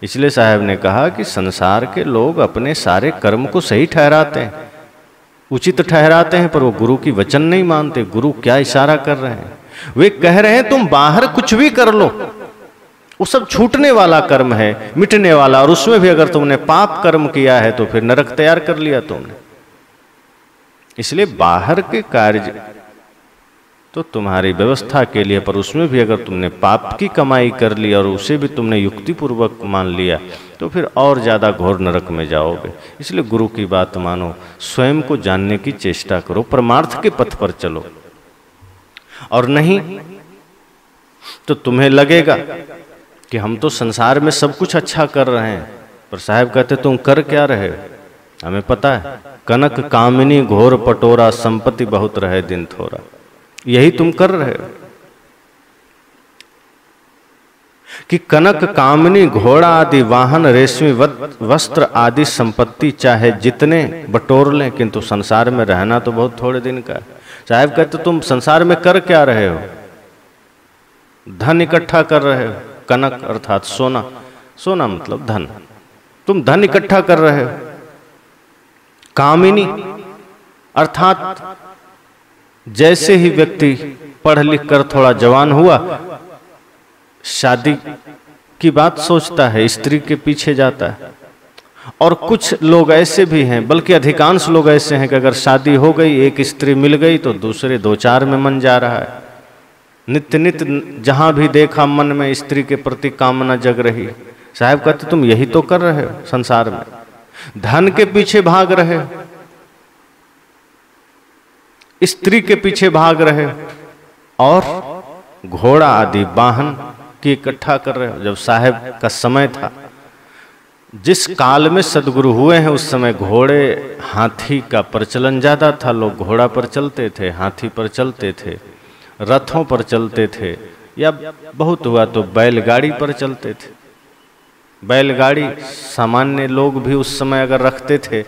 इसलिए साहब ने कहा कि संसार के लोग अपने सारे कर्म को सही ठहराते हैं, उचित ठहराते हैं, पर वो गुरु की वचन नहीं मानते। गुरु क्या इशारा कर रहे हैं? वे कह रहे हैं, तुम बाहर कुछ भी कर लो, वो सब छूटने वाला कर्म है, मिटने वाला, और उसमें भी अगर तुमने पाप कर्म किया है तो फिर नरक तैयार कर लिया तुमने। इसलिए बाहर के कार्य तो तुम्हारी व्यवस्था के लिए, पर उसमें भी अगर तुमने पाप की कमाई कर ली और उसे भी तुमने युक्ति पूर्वक मान लिया तो फिर और ज़्यादा घोर नरक में जाओगे। इसलिए गुरु की बात मानो, स्वयं को जानने की चेष्टा करो, परमार्थ के पथ पर चलो। और नहीं तो तुम्हें लगेगा कि हम तो संसार में सब कुछ अच्छा कर रहे हैं, पर साहब कहते तुम कर क्या रहे हमें पता है। कनक, कामिनी, घोर, पटोरा, संपत्ति बहुत रहे दिन थोड़ा यही तुम कर रहे हो? कि कनक, कामनी, घोड़ा आदि, वाहन, रेशमी वस्त्र आदि संपत्ति चाहे जितने बटोर लें, किंतु संसार में रहना तो बहुत थोड़े दिन का है। साहब कहते, तुम संसार में कर क्या रहे हो? धन इकट्ठा कर रहे हो, कनक अर्थात सोना। सोना मतलब धन। तुम धन इकट्ठा कर रहे हो। कामिनी, अर्थात जैसे ही व्यक्ति पढ़ लिख कर थोड़ा जवान हुआ, शादी की बात सोचता है, स्त्री के पीछे जाता है। और कुछ लोग ऐसे भी हैं, बल्कि अधिकांश लोग ऐसे हैं कि अगर शादी हो गई, एक स्त्री मिल गई तो दूसरे दो चार में मन जा रहा है। नित्य नित्य जहाँ भी देखा मन में स्त्री के प्रति कामना जग रही साहब कहते, तुम यही तो कर रहे हो संसार में? धन के पीछे भाग रहे, स्त्री के पीछे भाग रहे और घोड़ा आदि वाहन की इकट्ठा कर रहे। जब साहेब का समय था, जिस काल में सदगुरु हुए हैं, उस समय घोड़े हाथी का प्रचलन ज़्यादा था। लोग घोड़ा पर चलते थे, हाथी पर चलते थे, रथों पर चलते थे या बहुत हुआ तो बैलगाड़ी पर चलते थे। बैलगाड़ी, सामान्य लोग भी उस समय अगर रखते थे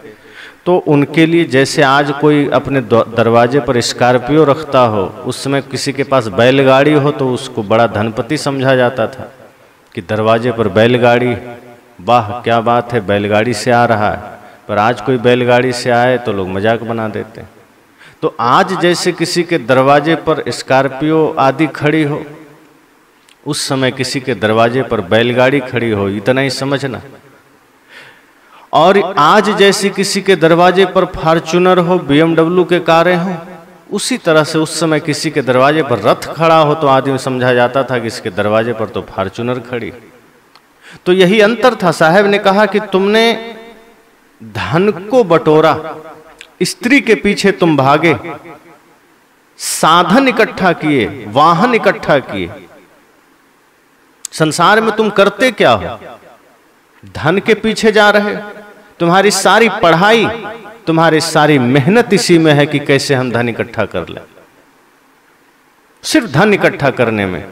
तो उनके लिए जैसे आज कोई अपने दरवाजे पर स्कॉर्पियो रखता हो, उस समय किसी के पास बैलगाड़ी हो तो उसको बड़ा धनपति समझा जाता था कि दरवाजे पर बैलगाड़ी, वाह, क्या बात है, बैलगाड़ी से आ रहा है। पर आज कोई बैलगाड़ी से आए तो लोग मज़ाक बना देते हैं। तो आज जैसे किसी के दरवाजे पर स्कॉर्पियो आदि खड़ी हो उस समय किसी के दरवाजे पर बैलगाड़ी खड़ी हो, इतना ही समझना। और आज जैसी किसी के दरवाजे पर फॉर्चूनर हो, बीएमडब्ल्यू के कारें हो, उसी तरह से उस समय किसी के दरवाजे पर रथ खड़ा हो तो आदमी समझा जाता था कि इसके दरवाजे पर तो फॉर्चूनर खड़ी। तो यही अंतर था। साहब ने कहा कि तुमने धन को बटोरा, स्त्री के पीछे तुम भागे, साधन इकट्ठा किए, वाहन इकट्ठा किए संसार में तुम करते क्या हो? धन के पीछे जा रहे तुम्हारी सारी पढ़ाई, तुम्हारी सारी मेहनत इसी में है कि कैसे हम धन इकट्ठा कर ले। सिर्फ़ धन इकट्ठा करने में।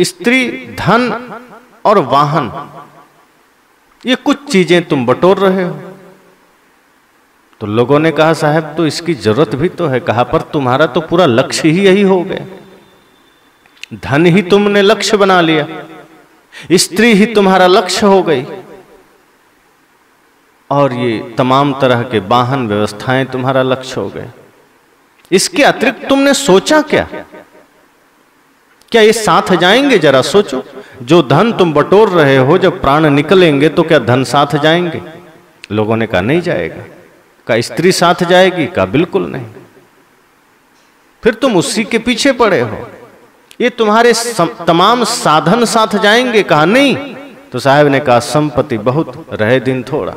स्त्री, धन और वाहन, ये कुछ चीज़ें तुम बटोर रहे हो। तो लोगों ने कहा, साहब तो इसकी ज़रूरत भी तो है। कहा, पर तुम्हारा तो पूरा लक्ष्य ही यही हो गया। धन ही तुमने लक्ष्य बना लिया। स्त्री ही तुम्हारा लक्ष्य हो गई। और ये तमाम तरह के वाहन व्यवस्थाएँ तुम्हारा लक्ष्य हो गए। इसके अतिरिक्त तुमने सोचा क्या? क्या ये साथ जाएँगे? जरा सोचो। जो धन तुम बटोर रहे हो, जब प्राण निकलेंगे तो क्या धन साथ जाएँगे? लोगों ने कहा, नहीं जाएगा। का स्त्री साथ जाएगी? का बिल्कुल नहीं। फिर तुम उसी के पीछे पड़े हो। ये तुम्हारे तमाम साधन साथ जाएँगे। कहा, नहीं। तो साहब ने कहा, संपत्ति बहुत रहे दिन थोड़ा।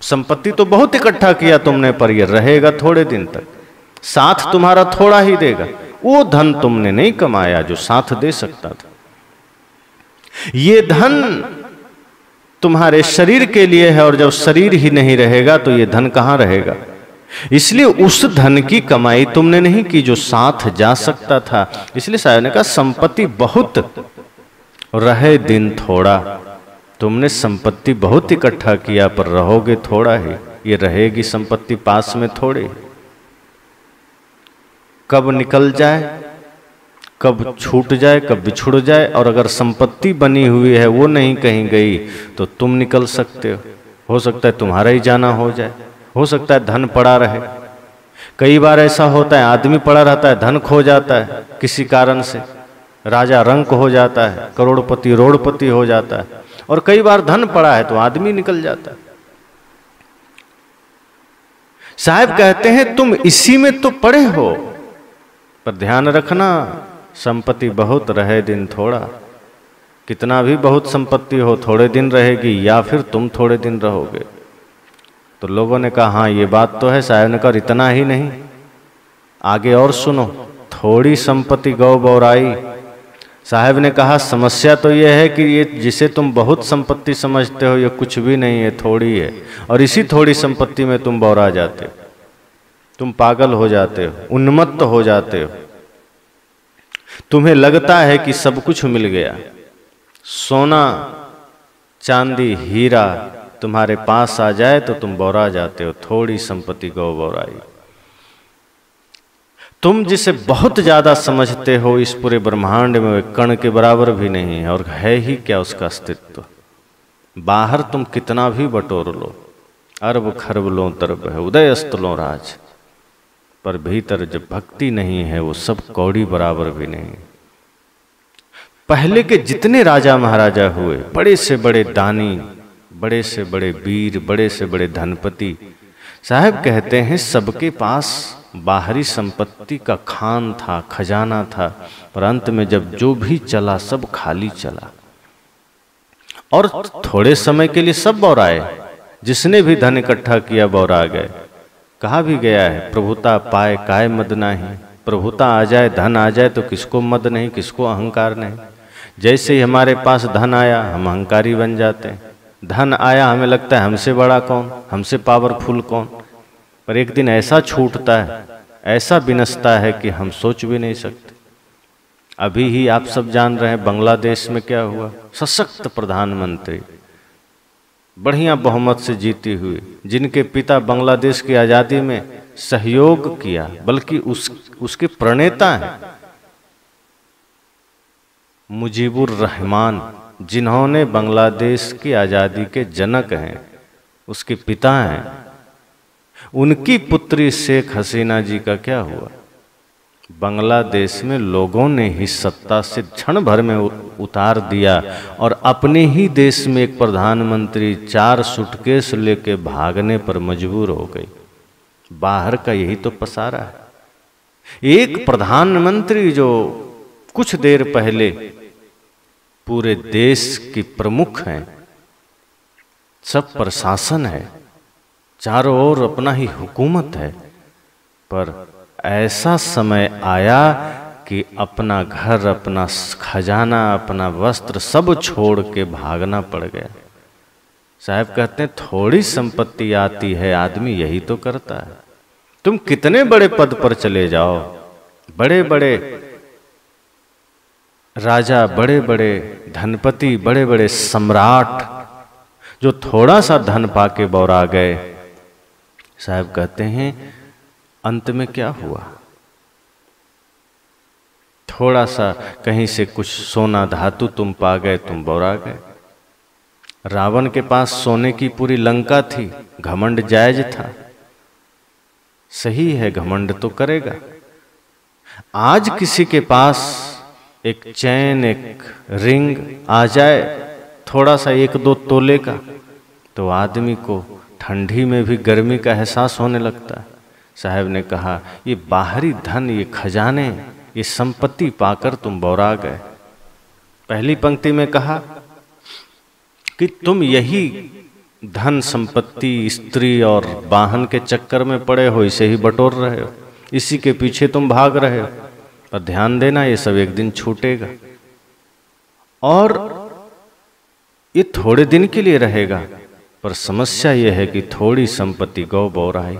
संपत्ति तो बहुत इकट्ठा किया तुमने, पर ये रहेगा थोड़े दिन तक। साथ तुम्हारा थोड़ा ही देगा। वो धन तुमने नहीं कमाया जो साथ दे सकता था। ये धन तुम्हारे शरीर के लिए है, और जब शरीर ही नहीं रहेगा तो ये धन कहाँ रहेगा? इसलिए उस धन की कमाई तुमने नहीं की जो साथ जा सकता था। इसलिए साहब ने कहा, संपत्ति बहुत रहे दिन थोड़ा। तुमने संपत्ति बहुत इकट्ठा किया, पर रहोगे थोड़ा ही। ये रहेगी संपत्ति पास में थोड़े। कब निकल जाए, कब छूट जाए, कब बिछुड़ जाए, और अगर संपत्ति बनी हुई है, वो नहीं कहीं गई तो तुम निकल सकते हो। हो सकता है तुम्हारा ही जाना हो जाए। हो सकता है धन पड़ा रहे। कई बार ऐसा होता है, आदमी पड़ा रहता है, धन खो जाता है किसी कारण से। राजा रंक हो जाता है, करोड़पति, रोड़पति हो जाता है। और कई बार धन पड़ा है तो आदमी निकल जाता है। साहब कहते हैं, तुम इसी में तो पड़े हो, पर ध्यान रखना, संपत्ति बहुत रहे दिन थोड़ा। कितना भी बहुत संपत्ति हो, थोड़े दिन रहेगी या फिर तुम थोड़े दिन रहोगे। तो लोगों ने कहा हाँ ये बात तो है साहब ने कहा इतना ही नहीं। आगे और सुनो, थोड़ी संपत्ति गौ बौराई। साहब ने कहा, समस्या तो यह है कि ये, जिसे तुम बहुत संपत्ति समझते हो, ये कुछ भी नहीं है, थोड़ी है। और इसी थोड़ी संपत्ति में तुम बौरा जाते हो। तुम पागल हो जाते हो, उन्मत्त हो जाते हो। तुम्हें लगता है कि सब कुछ मिल गया। सोना, चांदी, हीरा तुम्हारे पास आ जाए तो तुम बौरा जाते हो, थोड़ी संपत्ति गौ बौराई। तुम जिसे बहुत ज़्यादा समझते हो, इस पूरे ब्रह्मांड में कण के बराबर भी नहीं है और है ही क्या उसका अस्तित्व? बाहर तुम कितना भी बटोर लो, अरब खरब लो तरब है उदय अस्त लो राज। पर भीतर जब भक्ति नहीं है, वो सब कौड़ी बराबर भी नहीं। पहले के जितने राजा महाराजा हुए, बड़े से बड़े दानी बड़े से बड़े वीर, बड़े से बड़े धनपति। साहब कहते हैं, सबके पास बाहरी संपत्ति का खान था, खजाना था, पर अंत में जब जो भी चला, सब खाली चला। और थोड़े समय के लिए सब बौराए जिसने भी धन इकट्ठा किया बौरा गए। कहा भी गया है, प्रभुता पाए, काय मद नहीं। प्रभुता आ जाए, धन आ जाए तो किसको मद नहीं, किसको अहंकार नहीं। जैसे ही हमारे पास धन आया, हम अहंकारी बन जाते। हैं धन आया, हमें लगता है हमसे बड़ा कौन? हमसे पावरफुल कौन? पर एक दिन ऐसा छूटता है, ऐसा बिनसता है कि हम सोच भी नहीं सकते। अभी ही आप सब जान रहे हैं बांग्लादेश में क्या हुआ। सशक्त प्रधानमंत्री, बढ़िया बहुमत से जीती हुई, जिनके पिता बांग्लादेश की आज़ादी में सहयोग किया, बल्कि उस, उसके प्रणेता हैं। मुजीबुर रहमान। जिन्होंने बांग्लादेश की आज़ादी के जनक हैं, उसके पिता हैं। उनकी पुत्री शेख हसीना जी का क्या हुआ? बांग्लादेश में लोगों ने ही सत्ता से क्षण भर में उतार दिया और अपने ही देश में एक प्रधानमंत्री चार सुटकेस लेके भागने पर मजबूर हो गई। बाहर का यही तो पसारा है। एक प्रधानमंत्री जो कुछ देर पहले पूरे देश की प्रमुख हैं। सब प्रशासन है। चारों ओर अपना ही हुकूमत है। पर ऐसा समय आया कि अपना घर, अपना खजाना, अपना वस्त्र सब छोड़ के भागना पड़ गया। साहब कहते हैं, थोड़ी संपत्ति आती है, आदमी यही तो करता है। तुम कितने बड़े पद पर चले जाओ? बड़े बड़े राजा बड़े बड़े धनपति बड़े बड़े सम्राट, जो थोड़ा सा धन पाके बौरा गए। साहब कहते हैं, अंत में क्या हुआ? थोड़ा सा कहीं से कुछ सोना धातु तुम पा गए, तुम बौरा गए। रावण के पास सोने की पूरी लंका थी, घमंड जायज़ था। सही है, घमंड तो करेगा। आज किसी के पास एक चैन, एक रिंग आ जाए थोड़ा सा एक दो तोले का तो आदमी को ठंडी में भी गर्मी का एहसास होने लगता। है साहब ने कहा, ये बाहरी धन, ये खजाने, ये संपत्ति पाकर तुम बौरा गए। पहली पंक्ति में कहा कि तुम यही धन, संपत्ति, स्त्री और वाहन के चक्कर में पड़े हो, इसे ही बटोर रहे हो। इसी के पीछे तुम भाग रहे हो। पर ध्यान देना, ये सब एक दिन छूटेगा। और ये थोड़े दिन के लिए रहेगा, पर समस्या यह है कि थोड़ी संपत्ति गौ बौराई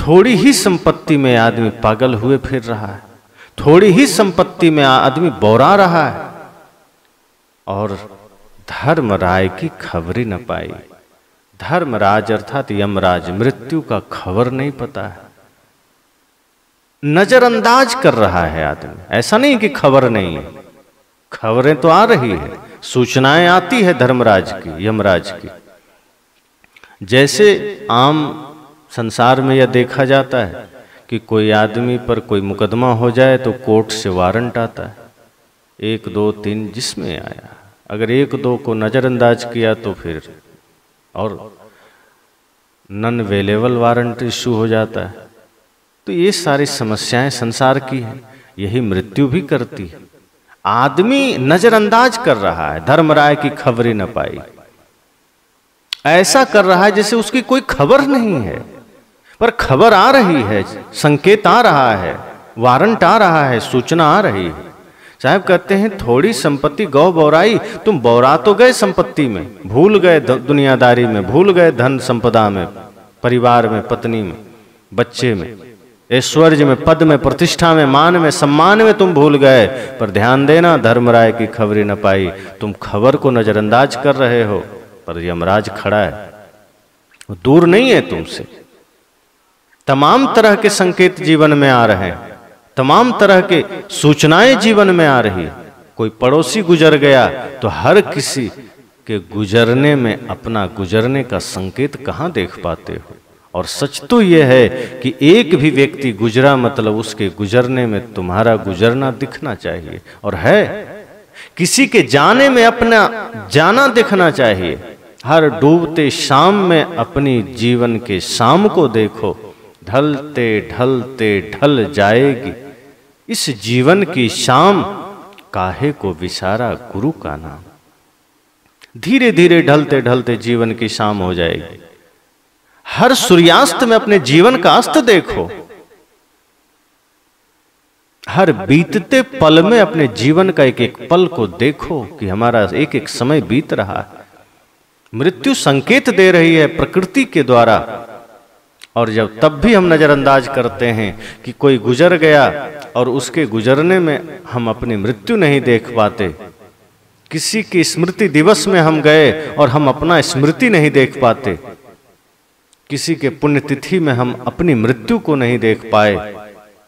थोड़ी ही संपत्ति में आदमी पागल हुए फिर रहा है, थोड़ी ही संपत्ति में आदमी बौरा रहा है, और धर्म राय की खबरी न पाई। धर्मराज अर्थात यमराज, मृत्यु का खबर नहीं पता है। नजरअंदाज कर रहा है आदमी। ऐसा नहीं कि खबर नहीं है। खबरें तो आ रही है। सूचनाएँ आती है धर्मराज की, यमराज की। जैसे आम संसार में यह देखा जाता है कि कोई आदमी पर कोई मुकदमा हो जाए तो कोर्ट से वारंट आता है। एक, दो, तीन जिसमें आया। अगर एक, दो को नज़रअंदाज किया तो फिर और नन वेलेबल वारंट इशू हो जाता है। तो ये सारी समस्याएँ संसार की है। यही मृत्यु भी करती है। आदमी नजरअंदाज कर रहा है, धर्मराय की खबर ही न पाई। ऐसा कर रहा है जैसे उसकी कोई खबर नहीं है। पर खबर आ रही है, संकेत आ रहा है, वारंट आ रहा है, सूचना आ रही है। साहब कहते हैं, थोड़ी संपत्ति, गौ बौराई, तुम बौरा तो गए संपत्ति में, भूल गए दुनियादारी में, भूल गए धन संपदा में, परिवार में, पत्नी में, बच्चे में। ऐश्वर्य में, पद में, प्रतिष्ठा में, मान में, सम्मान में तुम भूल गए। पर ध्यान देना, धर्मराय की खबरी न पाई। तुम खबर को नजरअंदाज कर रहे हो, पर यमराज खड़ा है। वो दूर नहीं है तुमसे। तमाम तरह के संकेत जीवन में आ रहे हैं। तमाम तरह के सूचनाएँ जीवन में आ रही है। कोई पड़ोसी गुजर गया तो हर किसी के गुजरने में, अपना गुजरने का संकेत कहाँ देख पाते हो? और सच तो यह है कि एक भी व्यक्ति गुजरा मतलब उसके गुजरने में तुम्हारा गुजरना दिखना चाहिए। और है, किसी के जाने में अपना जाना दिखना चाहिए। हर डूबते शाम में अपनी जीवन के शाम को देखो, ढलते ढलते ढल जाएगी। इस जीवन की शाम, काहे को विसारा गुरु का नाम। धीरे धीरे ढलते ढलते जीवन की शाम हो जाएगी। हर सूर्यास्त में अपने जीवन का अस्त देखो। हर बीतते पल में अपने जीवन का एक एक पल को देखो कि हमारा एक एक समय बीत रहा है। मृत्यु संकेत दे रही है प्रकृति के द्वारा। और जब तब भी हम नज़रअंदाज करते हैं कि कोई गुजर गया और उसके गुजरने में हम अपनी मृत्यु नहीं देख पाते। किसी की स्मृति दिवस में हम गए और हम अपना स्मृति नहीं देख पाते। किसी के पुण्यतिथि में हम अपनी मृत्यु को नहीं देख पाए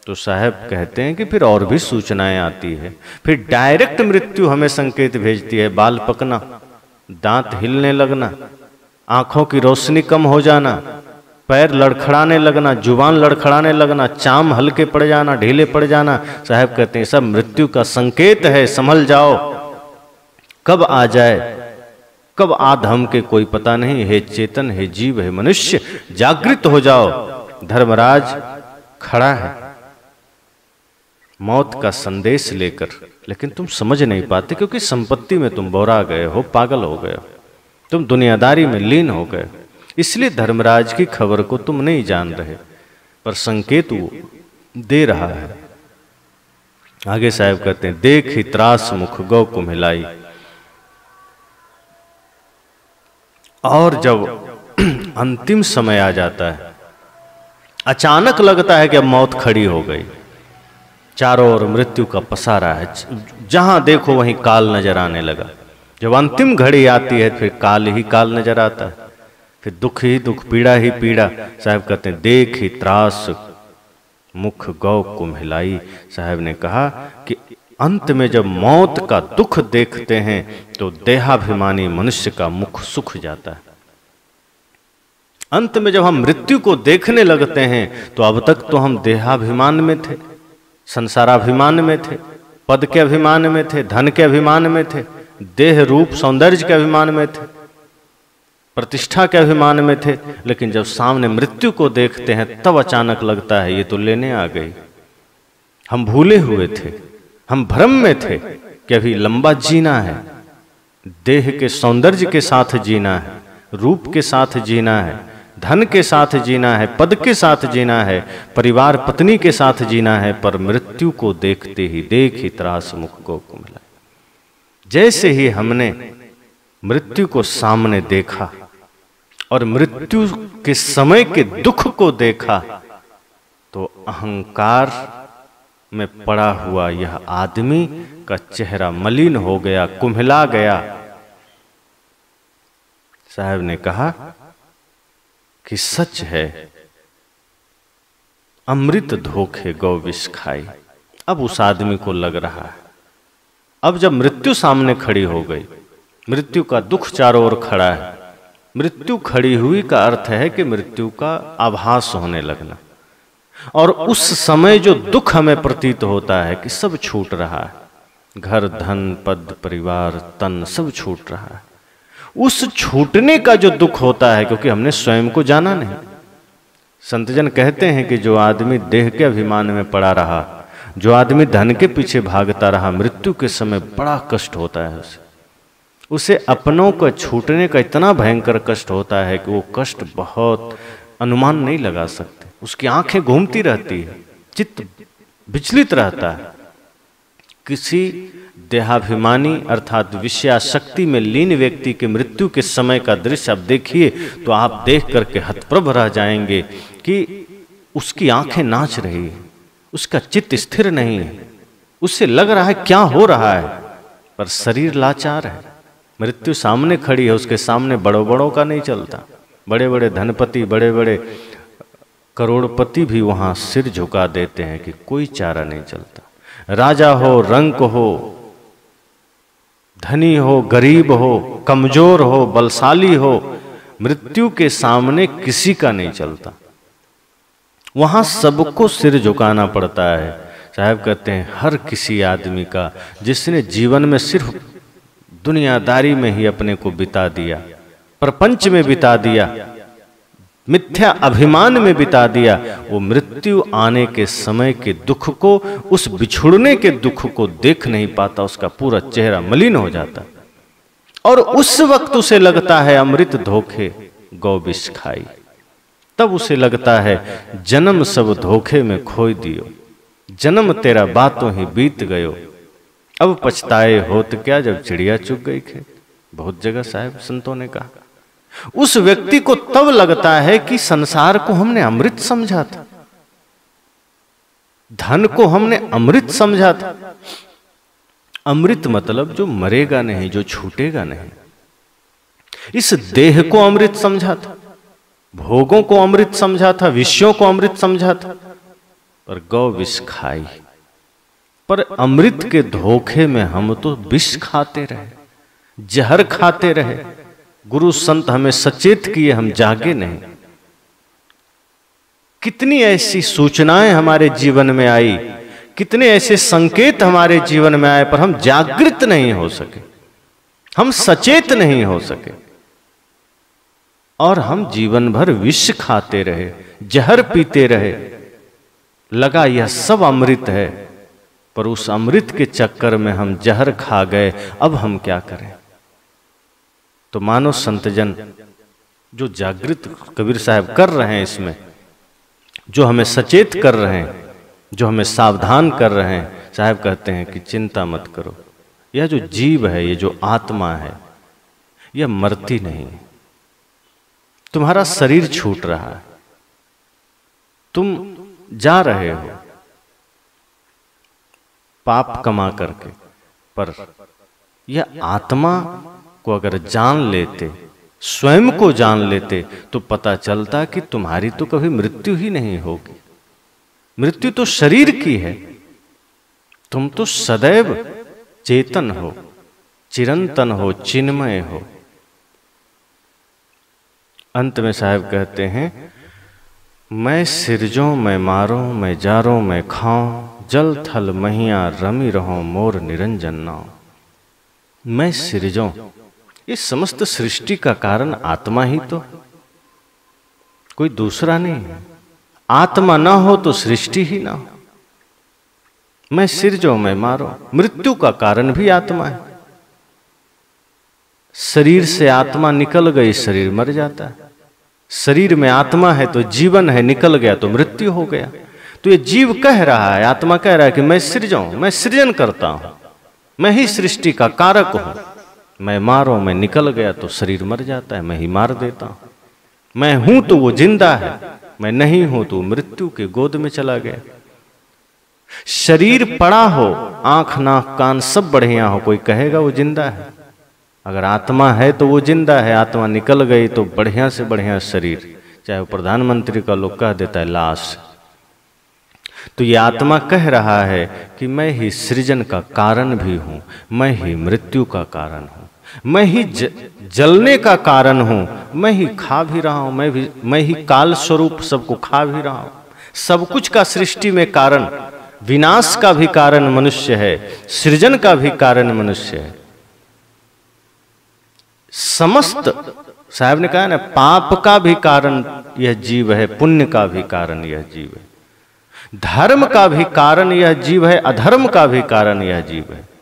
तो साहब कहते हैं कि फिर और भी सूचनाएँ आती है। फिर डायरेक्ट मृत्यु हमें संकेत भेजती है, बाल पकना, दांत हिलने लगना, आँखों की रोशनी कम हो जाना, पैर लड़खड़ाने लगना, ज़ुबान लड़खड़ाने लगना, चाम हल्के पड़ जाना, ढीले पड़ जाना। साहब कहते हैं, सब मृत्यु का संकेत है, संभल जाओ। कब आ जाए? कब आधम के कोई पता नहीं? है चेतन, है जीव, है मनुष्य, जागृत हो जाओ। धर्मराज खड़ा है। मौत का संदेश लेकर। लेकिन तुम समझ नहीं पाते, क्योंकि संपत्ति में तुम बोरा गए हो, पागल हो गए तुम दुनियादारी में लीन हो गए इसलिए धर्मराज की खबर को तुम नहीं जान रहे, पर संकेत वो दे रहा है। आगे साहब कहते हैं, देख ही त्रास मुख, गौ को मिलाई। और जब अंतिम समय आ जाता है, अचानक लगता है कि अब मौत खड़ी हो गई। चारों ओर मृत्यु का पसारा है। जहाँ देखो वहीं काल नज़र आने लगा। जब अंतिम घड़ी आती है, फिर काल ही काल नज़र आता है। फिर दुख ही दुख, पीड़ा ही पीड़ा। साहब कहते हैं, देख ही त्रास, मुख गौ कुम्हिलाई। साहब ने कहा कि अंत में जब मौत का दुख देखते हैं तो देहाभिमानी मनुष्य का मुख सुख जाता है। अंत में जब हम मृत्यु को देखने लगते हैं तो अब तक तो हम देहाभिमान में थे, संसाराभिमान में थे, पद के अभिमान में थे, धन के अभिमान में थे, देह रूप सौंदर्य के अभिमान में थे, प्रतिष्ठा के अभिमान में थे, लेकिन जब सामने मृत्यु को देखते हैं, तब अचानक लगता है, ये तो लेने आ गई। हम भूले हुए थे। हम भ्रम में थे कि अभी लंबा जीना है। देह के सौंदर्य के साथ जीना है, रूप के साथ जीना है, धन के साथ जीना है, पद के साथ जीना है, परिवार पत्नी के साथ जीना है, पर मृत्यु को देखते ही देख ही त्रास मुख को मिला जैसे ही हमने मृत्यु को सामने देखा और मृत्यु के समय के दुख को देखा तो अहंकार में पड़ा हुआ यह आदमी का चेहरा मलिन हो गया, कुम्हला गया। साहब ने कहा कि सच है, अमृत धोखे गौ विष खाई अब उस आदमी को लग रहा है अब जब मृत्यु सामने खड़ी हो गई, मृत्यु का दुख चारों ओर खड़ा है। मृत्यु खड़ी हुई का अर्थ है कि मृत्यु का आभास होने लगना। और उस समय जो दुख हमें प्रतीत होता है कि सब छूट रहा है। घर धन पद परिवार तन सब छूट रहा है। उस छूटने का जो दुख होता है क्योंकि हमने स्वयं को जाना नहीं। संतजन कहते हैं कि जो आदमी देह के अभिमान में पड़ा रहा जो आदमी धन के पीछे भागता रहा मृत्यु के समय बड़ा कष्ट होता है उसे। उसे अपनों का छूटने का इतना भयंकर कष्ट होता है कि वो कष्ट बहुत अनुमान नहीं लगा सकते। उसकी आँखें घूमती रहती है, चित्त विचलित रहता है। किसी देहाभिमानी अर्थात विषयाशक्ति में लीन व्यक्ति के मृत्यु के समय का दृश्य आप देखिए तो आप देख करके हतप्रभ रह जाएँगे कि उसकी आँखें नाच रही है, उसका चित्त स्थिर नहीं है उससे लग रहा है क्या हो रहा है, पर शरीर लाचार है। मृत्यु सामने खड़ी है, उसके सामने बड़ों बड़ों का नहीं चलता बड़े बड़े धनपति बड़े बड़े करोड़पति भी वहाँ सिर झुका देते हैं कि कोई चारा नहीं चलता। राजा हो, रंक हो, धनी हो, गरीब हो, कमज़ोर हो, बलशाली हो, मृत्यु के सामने किसी का नहीं चलता। वहाँ सबको सिर झुकाना पड़ता है। साहब कहते हैं, हर किसी आदमी का, जिसने जीवन में सिर्फ़ दुनियादारी में ही अपने को बिता दिया, प्रपंच में बिता दिया मिथ्या अभिमान में बिता दिया। वो मृत्यु आने के समय के दुख को, उस बिछुड़ने के दुख को देख नहीं पाता, उसका पूरा चेहरा मलिन हो जाता। और उस वक्त उसे लगता है, अमृत धोखे गौ खाई। तब उसे लगता है, जन्म सब धोखे में खोई दियो। जन्म तेरा बातों ही बीत गयो। अब पछताए होत क्या जब चिड़िया चुग गई खेत? बहुत जगह साहेब, संतों ने कहा। उस व्यक्ति को तब लगता है कि संसार को हमने अमृत समझा था। धन को हमने अमृत समझा था। अमृत मतलब जो मरेगा नहीं, जो छूटेगा नहीं। इस देह को अमृत समझा था, भोगों को अमृत समझा था, विषयों को अमृत समझा था, पर गौ विष खाई। पर अमृत के धोखे में हम तो विष खाते रहे, जहर खाते रहे। गुरु संत हमें सचेत किए, हम जागे नहीं। कितनी ऐसी सूचनाएँ हमारे जीवन में आई, कितने ऐसे संकेत हमारे जीवन में आए पर हम जागृत नहीं हो सके, हम सचेत नहीं हो सके। और हम जीवन भर विष खाते रहे, जहर पीते रहे, लगा यह सब अमृत है, पर उस अमृत के चक्कर में हम जहर खा गए, अब हम क्या करें? तो मानो संतजन जो जागृत कबीर साहब कर रहे हैं इसमें, जो हमें सचेत कर रहे हैं, जो हमें सावधान कर रहे हैं, साहब कहते हैं कि चिंता मत करो। यह जो जीव है, ये जो आत्मा है, यह मरती नहीं। तुम्हारा शरीर छूट रहा है। तुम जा रहे हो पाप कमा करके, पर यह आत्मा को अगर जान लेते, स्वयं को जान लेते तो पता चलता कि तुम्हारी तो कभी मृत्यु ही नहीं होगी। मृत्यु तो शरीर की है। तुम तो सदैव चेतन हो, चिरंतन हो, चिन्मय हो। अंत में साहब कहते हैं, मैं सिरजो, मैं मारो, मैं जारो, मैं खाऊं, जल थल महिया रमी रहो, मोर निरंजन नाव मैं सिरजो इस समस्त सृष्टि का कारण आत्मा ही तो। कोई दूसरा नहीं है। आत्मा ना हो तो सृष्टि ही ना हो। मैं सिर जो मैं मारो, मृत्यु का कारण भी आत्मा है। शरीर से आत्मा निकल गई, शरीर मर जाता है। शरीर में आत्मा है तो जीवन है, निकल गया तो मृत्यु हो गया। तो ये जीव कह रहा है, आत्मा कह रहा है कि मैं सृजाऊं मैं सृजन करता हूँ। मैं ही सृष्टि का कारक हूँ। मैं मारो, मैं निकल गया तो शरीर मर जाता है, मैं ही मार देता हूँ। मैं हूँ तो वो ज़िंदा है, मैं नहीं हूँ तो मृत्यु के गोद में चला गया। शरीर पड़ा हो, आँख, नाक, कान सब बढ़िया हो, कोई कहेगा वो ज़िंदा है? अगर आत्मा है तो वो ज़िंदा है, आत्मा निकल गई तो बढ़िया से बढ़िया शरीर, चाहे वो प्रधानमंत्री का लोग कह देता है, लाश। तो ये आत्मा कह रहा है कि मैं ही सृजन का कारण भी हूँ, मैं ही मृत्यु का कारण हूँ। मैं ही ज, जलने का कारण हूँ। मैं ही खा भी रहा हूँ। मैं भी मैं ही काल स्वरूप सबको खा भी रहा हूँ। सब कुछ का सृष्टि में कारण। विनाश का भी कारण मनुष्य है। सृजन का भी कारण मनुष्य है। समस्त साहब ने कहा ना पाप का भी कारण यह जीव है। पुण्य का भी कारण यह जीव है। धर्म का भी कारण यह जीव है। अधर्म का भी कारण यह जीव है।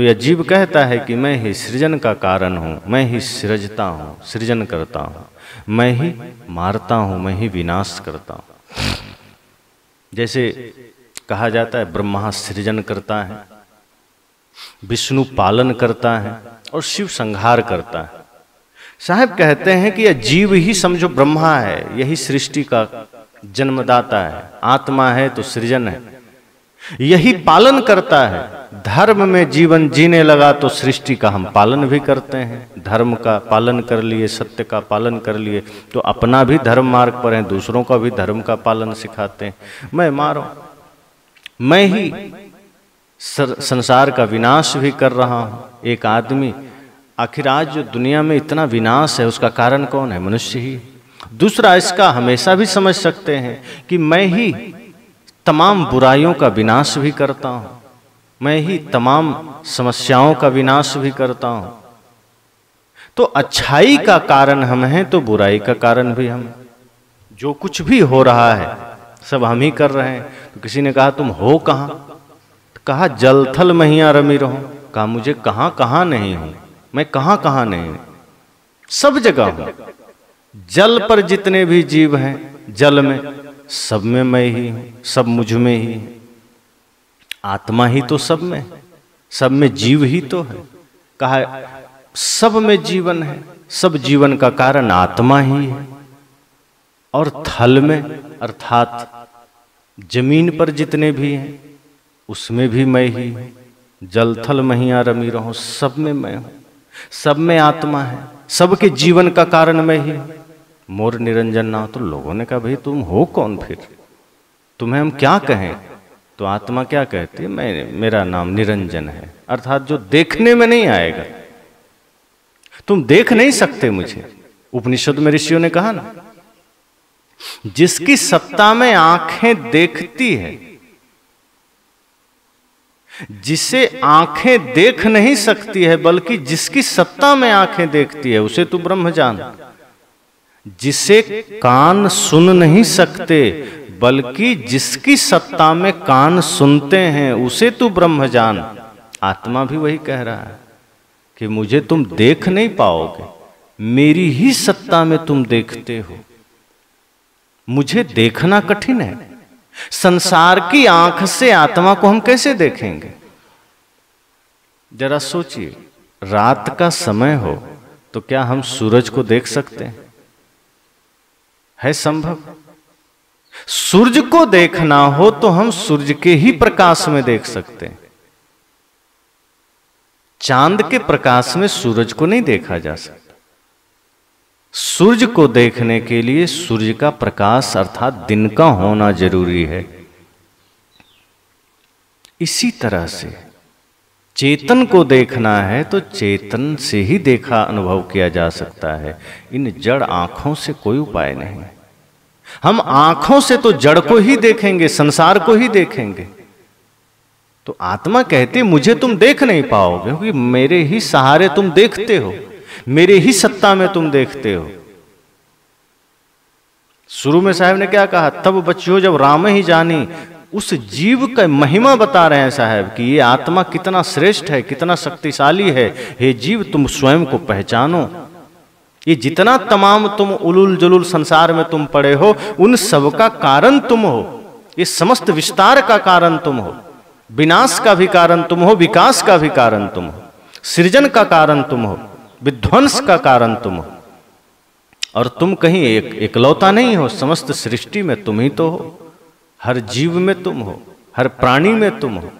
तो यह जीव कहता है कि मैं ही सृजन का कारण हूँ, मैं ही सृजता हूँ, सृजन करता हूँ, मैं ही मारता हूँ, मैं ही विनाश करता हूँ। जैसे कहा जाता है, ब्रह्मा सृजन करता है, विष्णु पालन करता है और शिव संहार करता है। साहब कहते हैं कि यह जीव ही समझो ब्रह्मा है, यही सृष्टि का जन्मदाता है, आत्मा है तो सृजन है। यही पालन करता है। धर्म में जीवन जीने लगा तो सृष्टि का हम पालन भी करते हैं। धर्म का पालन कर लिए, सत्य का पालन कर लिए तो अपना भी धर्म मार्ग पर है, दूसरों का भी धर्म का पालन सिखाते हैं। मैं मारो, मैं ही संसार का विनाश भी कर रहा हूँ। एक आदमी, आखिर आज जो दुनिया में इतना विनाश है, उसका कारण कौन है? मनुष्य ही। दूसरा इसका हमेशा भी समझ सकते हैं कि मैं ही तमाम बुराइयों का विनाश भी करता हूँ। मैं ही तमाम समस्याओं का विनाश भी करता हूँ। तो अच्छाई का कारण हम हैं तो बुराई का कारण भी हम जो कुछ भी हो रहा है, सब हम ही कर रहे हैं। तो किसी ने कहा, तुम हो कहाँ? तो कहा जलथल महिया रमी रहो। कहा, मुझे कहाँ कहाँ नहीं हूँ। मैं कहाँ कहाँ नहीं सब जगह हूँ। जल पर जितने भी जीव हैं, जल में सब में मैं ही हूँ सब मुझमें ही। आत्मा ही तो सब में सब में जीव ही तो है। कहा, सब में जीवन है, सब जीवन का कारण आत्मा ही है। और थल में, अर्थात ज़मीन पर जितने भी हैं, उसमें भी मैं ही जल थल महिया रमी रहो, सब में मैं हूँ। सब में आत्मा है, सबके जीवन का कारण मैं ही। मोर निरंजन ना तो लोगों ने कहा, भाई तुम हो कौन फिर? तुम्हें हम क्या कहें? तो आत्मा क्या कहती है, मैं, मेरा नाम निरंजन है, अर्थात जो देखने में नहीं आएगा। तुम देख नहीं सकते मुझे। उपनिषद में ऋषियों ने कहा ना, जिसकी सत्ता में आँखें देखती है, जिसे आँखें देख नहीं सकती है, बल्कि जिसकी सत्ता में आँखें देखती है, उसे तू ब्रह्म जान जिसे कान सुन नहीं सकते, बल्कि जिसकी सत्ता में कान सुनते हैं, उसे तू ब्रह्म जान आत्मा भी वही कह रहा है कि मुझे तुम देख नहीं पाओगे, मेरी ही सत्ता में तुम देखते हो। मुझे देखना कठिन है। संसार की आँख से आत्मा को हम कैसे देखेंगे? जरा सोचिए, रात का समय हो तो क्या हम सूरज को देख सकते हैं? है संभव? सूर्य को देखना हो तो हम सूर्य के ही प्रकाश में देख सकते हैं। चाँद के प्रकाश में सूरज को नहीं देखा जा सकता। सूर्य को देखने के लिए सूर्य का प्रकाश अर्थात दिन का होना ज़रूरी है। इसी तरह से चेतन को देखना है तो चेतन से ही देखा अनुभव किया जा सकता है। इन जड़ आँखों से कोई उपाय नहीं। हम आँखों से तो जड़ को ही देखेंगे, संसार को ही देखेंगे। तो आत्मा कहती, मुझे तुम देख नहीं पाओगे, क्योंकि मेरे ही सहारे तुम देखते हो, मेरे ही सत्ता में तुम देखते हो। शुरू में साहब ने क्या कहा, तब बच्चियों, जब राम ही जानी उस जीव का महिमा बता रहे हैं साहब कि ये आत्मा कितना श्रेष्ठ है, कितना शक्तिशाली है। हे जीव, तुम स्वयं को पहचानो। ये जितना तमाम तुम उलुल जुलुल संसार में तुम पड़े हो, उन सब का कारण तुम हो। ये समस्त विस्तार का कारण तुम हो। विनाश का भी कारण तुम हो, विकास का भी कारण तुम हो। सृजन का कारण तुम हो, विध्वंस का कारण तुम हो। और तुम कहीं एक, एकलौता नहीं हो, समस्त सृष्टि में तुम ही तो हो। हर जीव में तुम हो, हर प्राणी में तुम हो।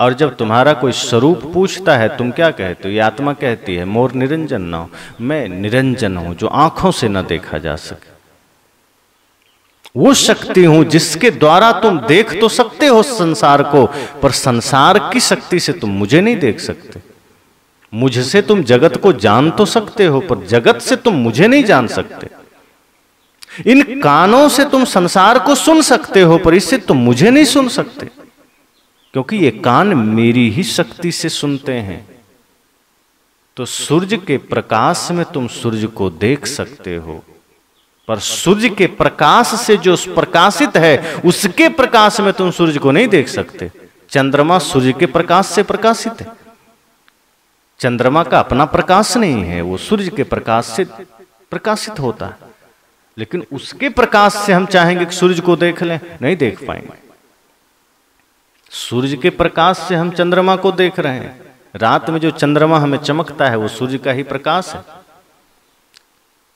और जब तुम्हारा कोई स्वरूप पूछता है, तुम क्या कहते हो? ये आत्मा कहती है, मोर निरंजन ना हो, मैं निरंजन हूँ, जो आँखों से ना देखा जा सके। वो शक्ति हूँ जिसके द्वारा तुम देख तो सकते हो संसार को, पर संसार की शक्ति से तुम मुझे नहीं देख सकते। मुझसे तुम जगत को जान तो सकते हो, पर जगत से तुम मुझे नहीं जान सकते। इन कानों से तुम संसार को सुन सकते हो, पर इससे तुम मुझे नहीं सुन सकते। क्योंकि ये कान मेरी ही शक्ति से सुनते हैं। तो सूर्य के प्रकाश में तुम सूर्य को देख सकते हो। पर सूर्य के प्रकाश से जो प्रकाशित है, उसके प्रकाश में तुम सूर्य को नहीं देख सकते। चंद्रमा सूर्य के प्रकाश से प्रकाशित है। चंद्रमा का अपना प्रकाश नहीं है, वो सूर्य के प्रकाश से प्रकाशित होता है। लेकिन उसके प्रकाश से हम चाहेंगे कि सूर्य को देख लें। नहीं देख पाएँगे। सूर्य के प्रकाश से हम चंद्रमा को देख रहे हैं। रात में जो चंद्रमा हमें चमकता है, वो सूर्य का ही प्रकाश है।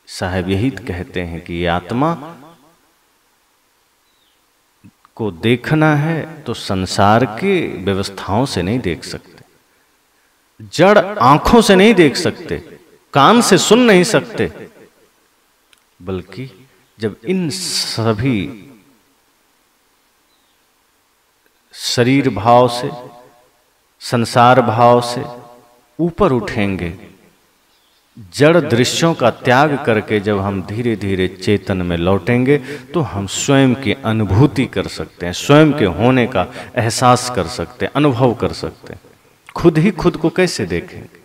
साहब यही कहते हैं कि आत्मा को देखना है तो संसार के व्यवस्थाओं से नहीं देख सकते। जड़ आँखों से नहीं देख सकते। कान से सुन नहीं सकते। बल्कि जब इन सभी शरीर भाव से, संसार भाव से ऊपर उठेंगे, जड़ दृश्यों का त्याग करके जब हम धीरे धीरे चेतन में लौटेंगे तो हम स्वयं की अनुभूति कर सकते हैं, स्वयं के होने का एहसास कर सकते हैं, अनुभव कर सकते हैं। खुद ही खुद को कैसे देखेंगे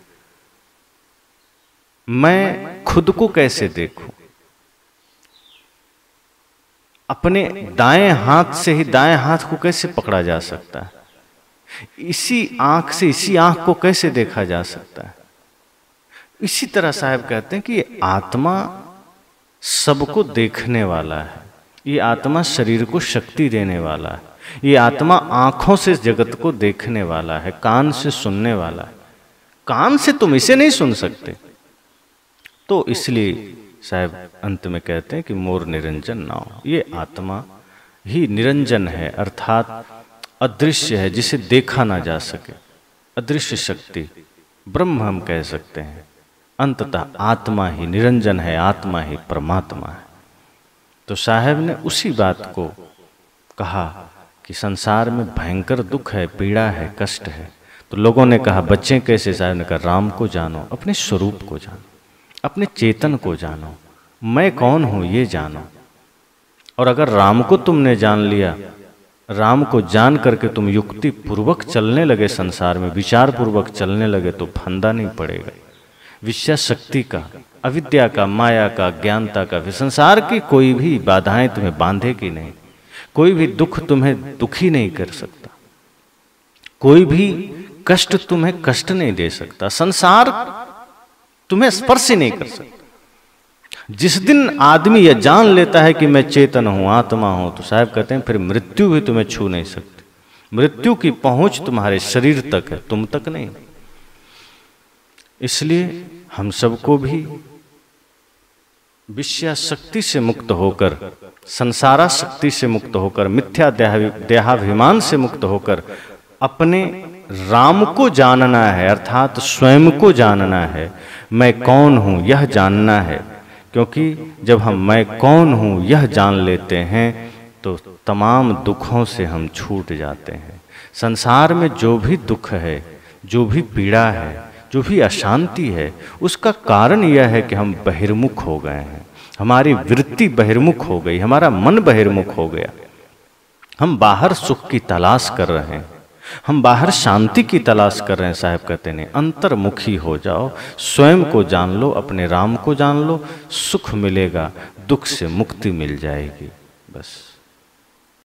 मैं खुद को कैसे देखूँ? अपने दाएँ हाथ से ही दाएँ हाथ को कैसे पकड़ा जा सकता है? इसी आँख से इसी आँख को कैसे देखा जा सकता है? इसी तरह साहब कहते हैं कि आत्मा सबको देखने वाला है। ये आत्मा शरीर को शक्ति देने वाला है। ये आत्मा आँखों से जगत को देखने वाला है, कान से सुनने वाला है। कान से तुम इसे नहीं सुन सकते। तो इसलिए साहब, अंत में कहते हैं कि मोर निरंजन ना हो ये आत्मा ही निरंजन है, अर्थात अदृश्य है, जिसे देखा ना जा सके। अदृश्य शक्ति, ब्रह्म हम कह सकते हैं। अंततः आत्मा ही निरंजन है, आत्मा ही परमात्मा है। तो साहब ने उसी बात को कहा कि संसार में भयंकर दुख है, पीड़ा है, कष्ट है। तो लोगों ने कहा, बच्चे कैसे? साहब ने कहा, राम को जानो, अपने स्वरूप को जानो। अपने चेतन को जानो। मैं कौन हूँ ये जानो। और अगर राम को तुमने जान लिया, राम को जान करके तुम युक्ति पूर्वक चलने लगे संसार में विचार पूर्वक चलने लगे तो फंदा नहीं पड़ेगा। विषय शक्ति का, अविद्या का, माया का, ज्ञानता का संसार की कोई भी बाधाएँ तुम्हें बांधेगी नहीं। कोई भी दुख तुम्हें दुखी नहीं कर सकता। कोई भी कष्ट तुम्हें कष्ट नहीं दे सकता। संसार तुम्हें स्पर्श ही नहीं कर सकता। जिस दिन आदमी यह जान लेता है कि मैं चेतन हूँ, आत्मा हूँ तो साहब कहते हैं, फिर मृत्यु भी तुम्हें छू नहीं सकती। मृत्यु की पहुँच तुम्हारे शरीर तक है, तुम तक नहीं। इसलिए हम सबको भी विषया शक्ति से मुक्त होकर संसारा शक्ति से मुक्त होकर, मिथ्या देहाभिमान से मुक्त होकर, अपने राम को जानना है अर्थात स्वयं को जानना है मैं कौन हूँ यह जानना है। क्योंकि जब हम मैं कौन हूँ यह जान लेते हैं तो तमाम दुखों से हम छूट जाते हैं। संसार में जो भी दुख है जो भी पीड़ा है जो भी अशांति है उसका कारण यह है कि हम बहिर्मुख हो गए हैं हमारी वृत्ति बहिर्मुख हो गई हमारा मन बहिर्मुख हो गया। हम बाहर सुख की तलाश कर रहे हैं हम बाहर शांति की तलाश कर रहे हैं, साहब कहते हैं, अंतर्मुखी हो जाओ, स्वयं को जान लो, अपने राम को जान लो, सुख मिलेगा, दुख से मुक्ति मिल जाएगी, बस।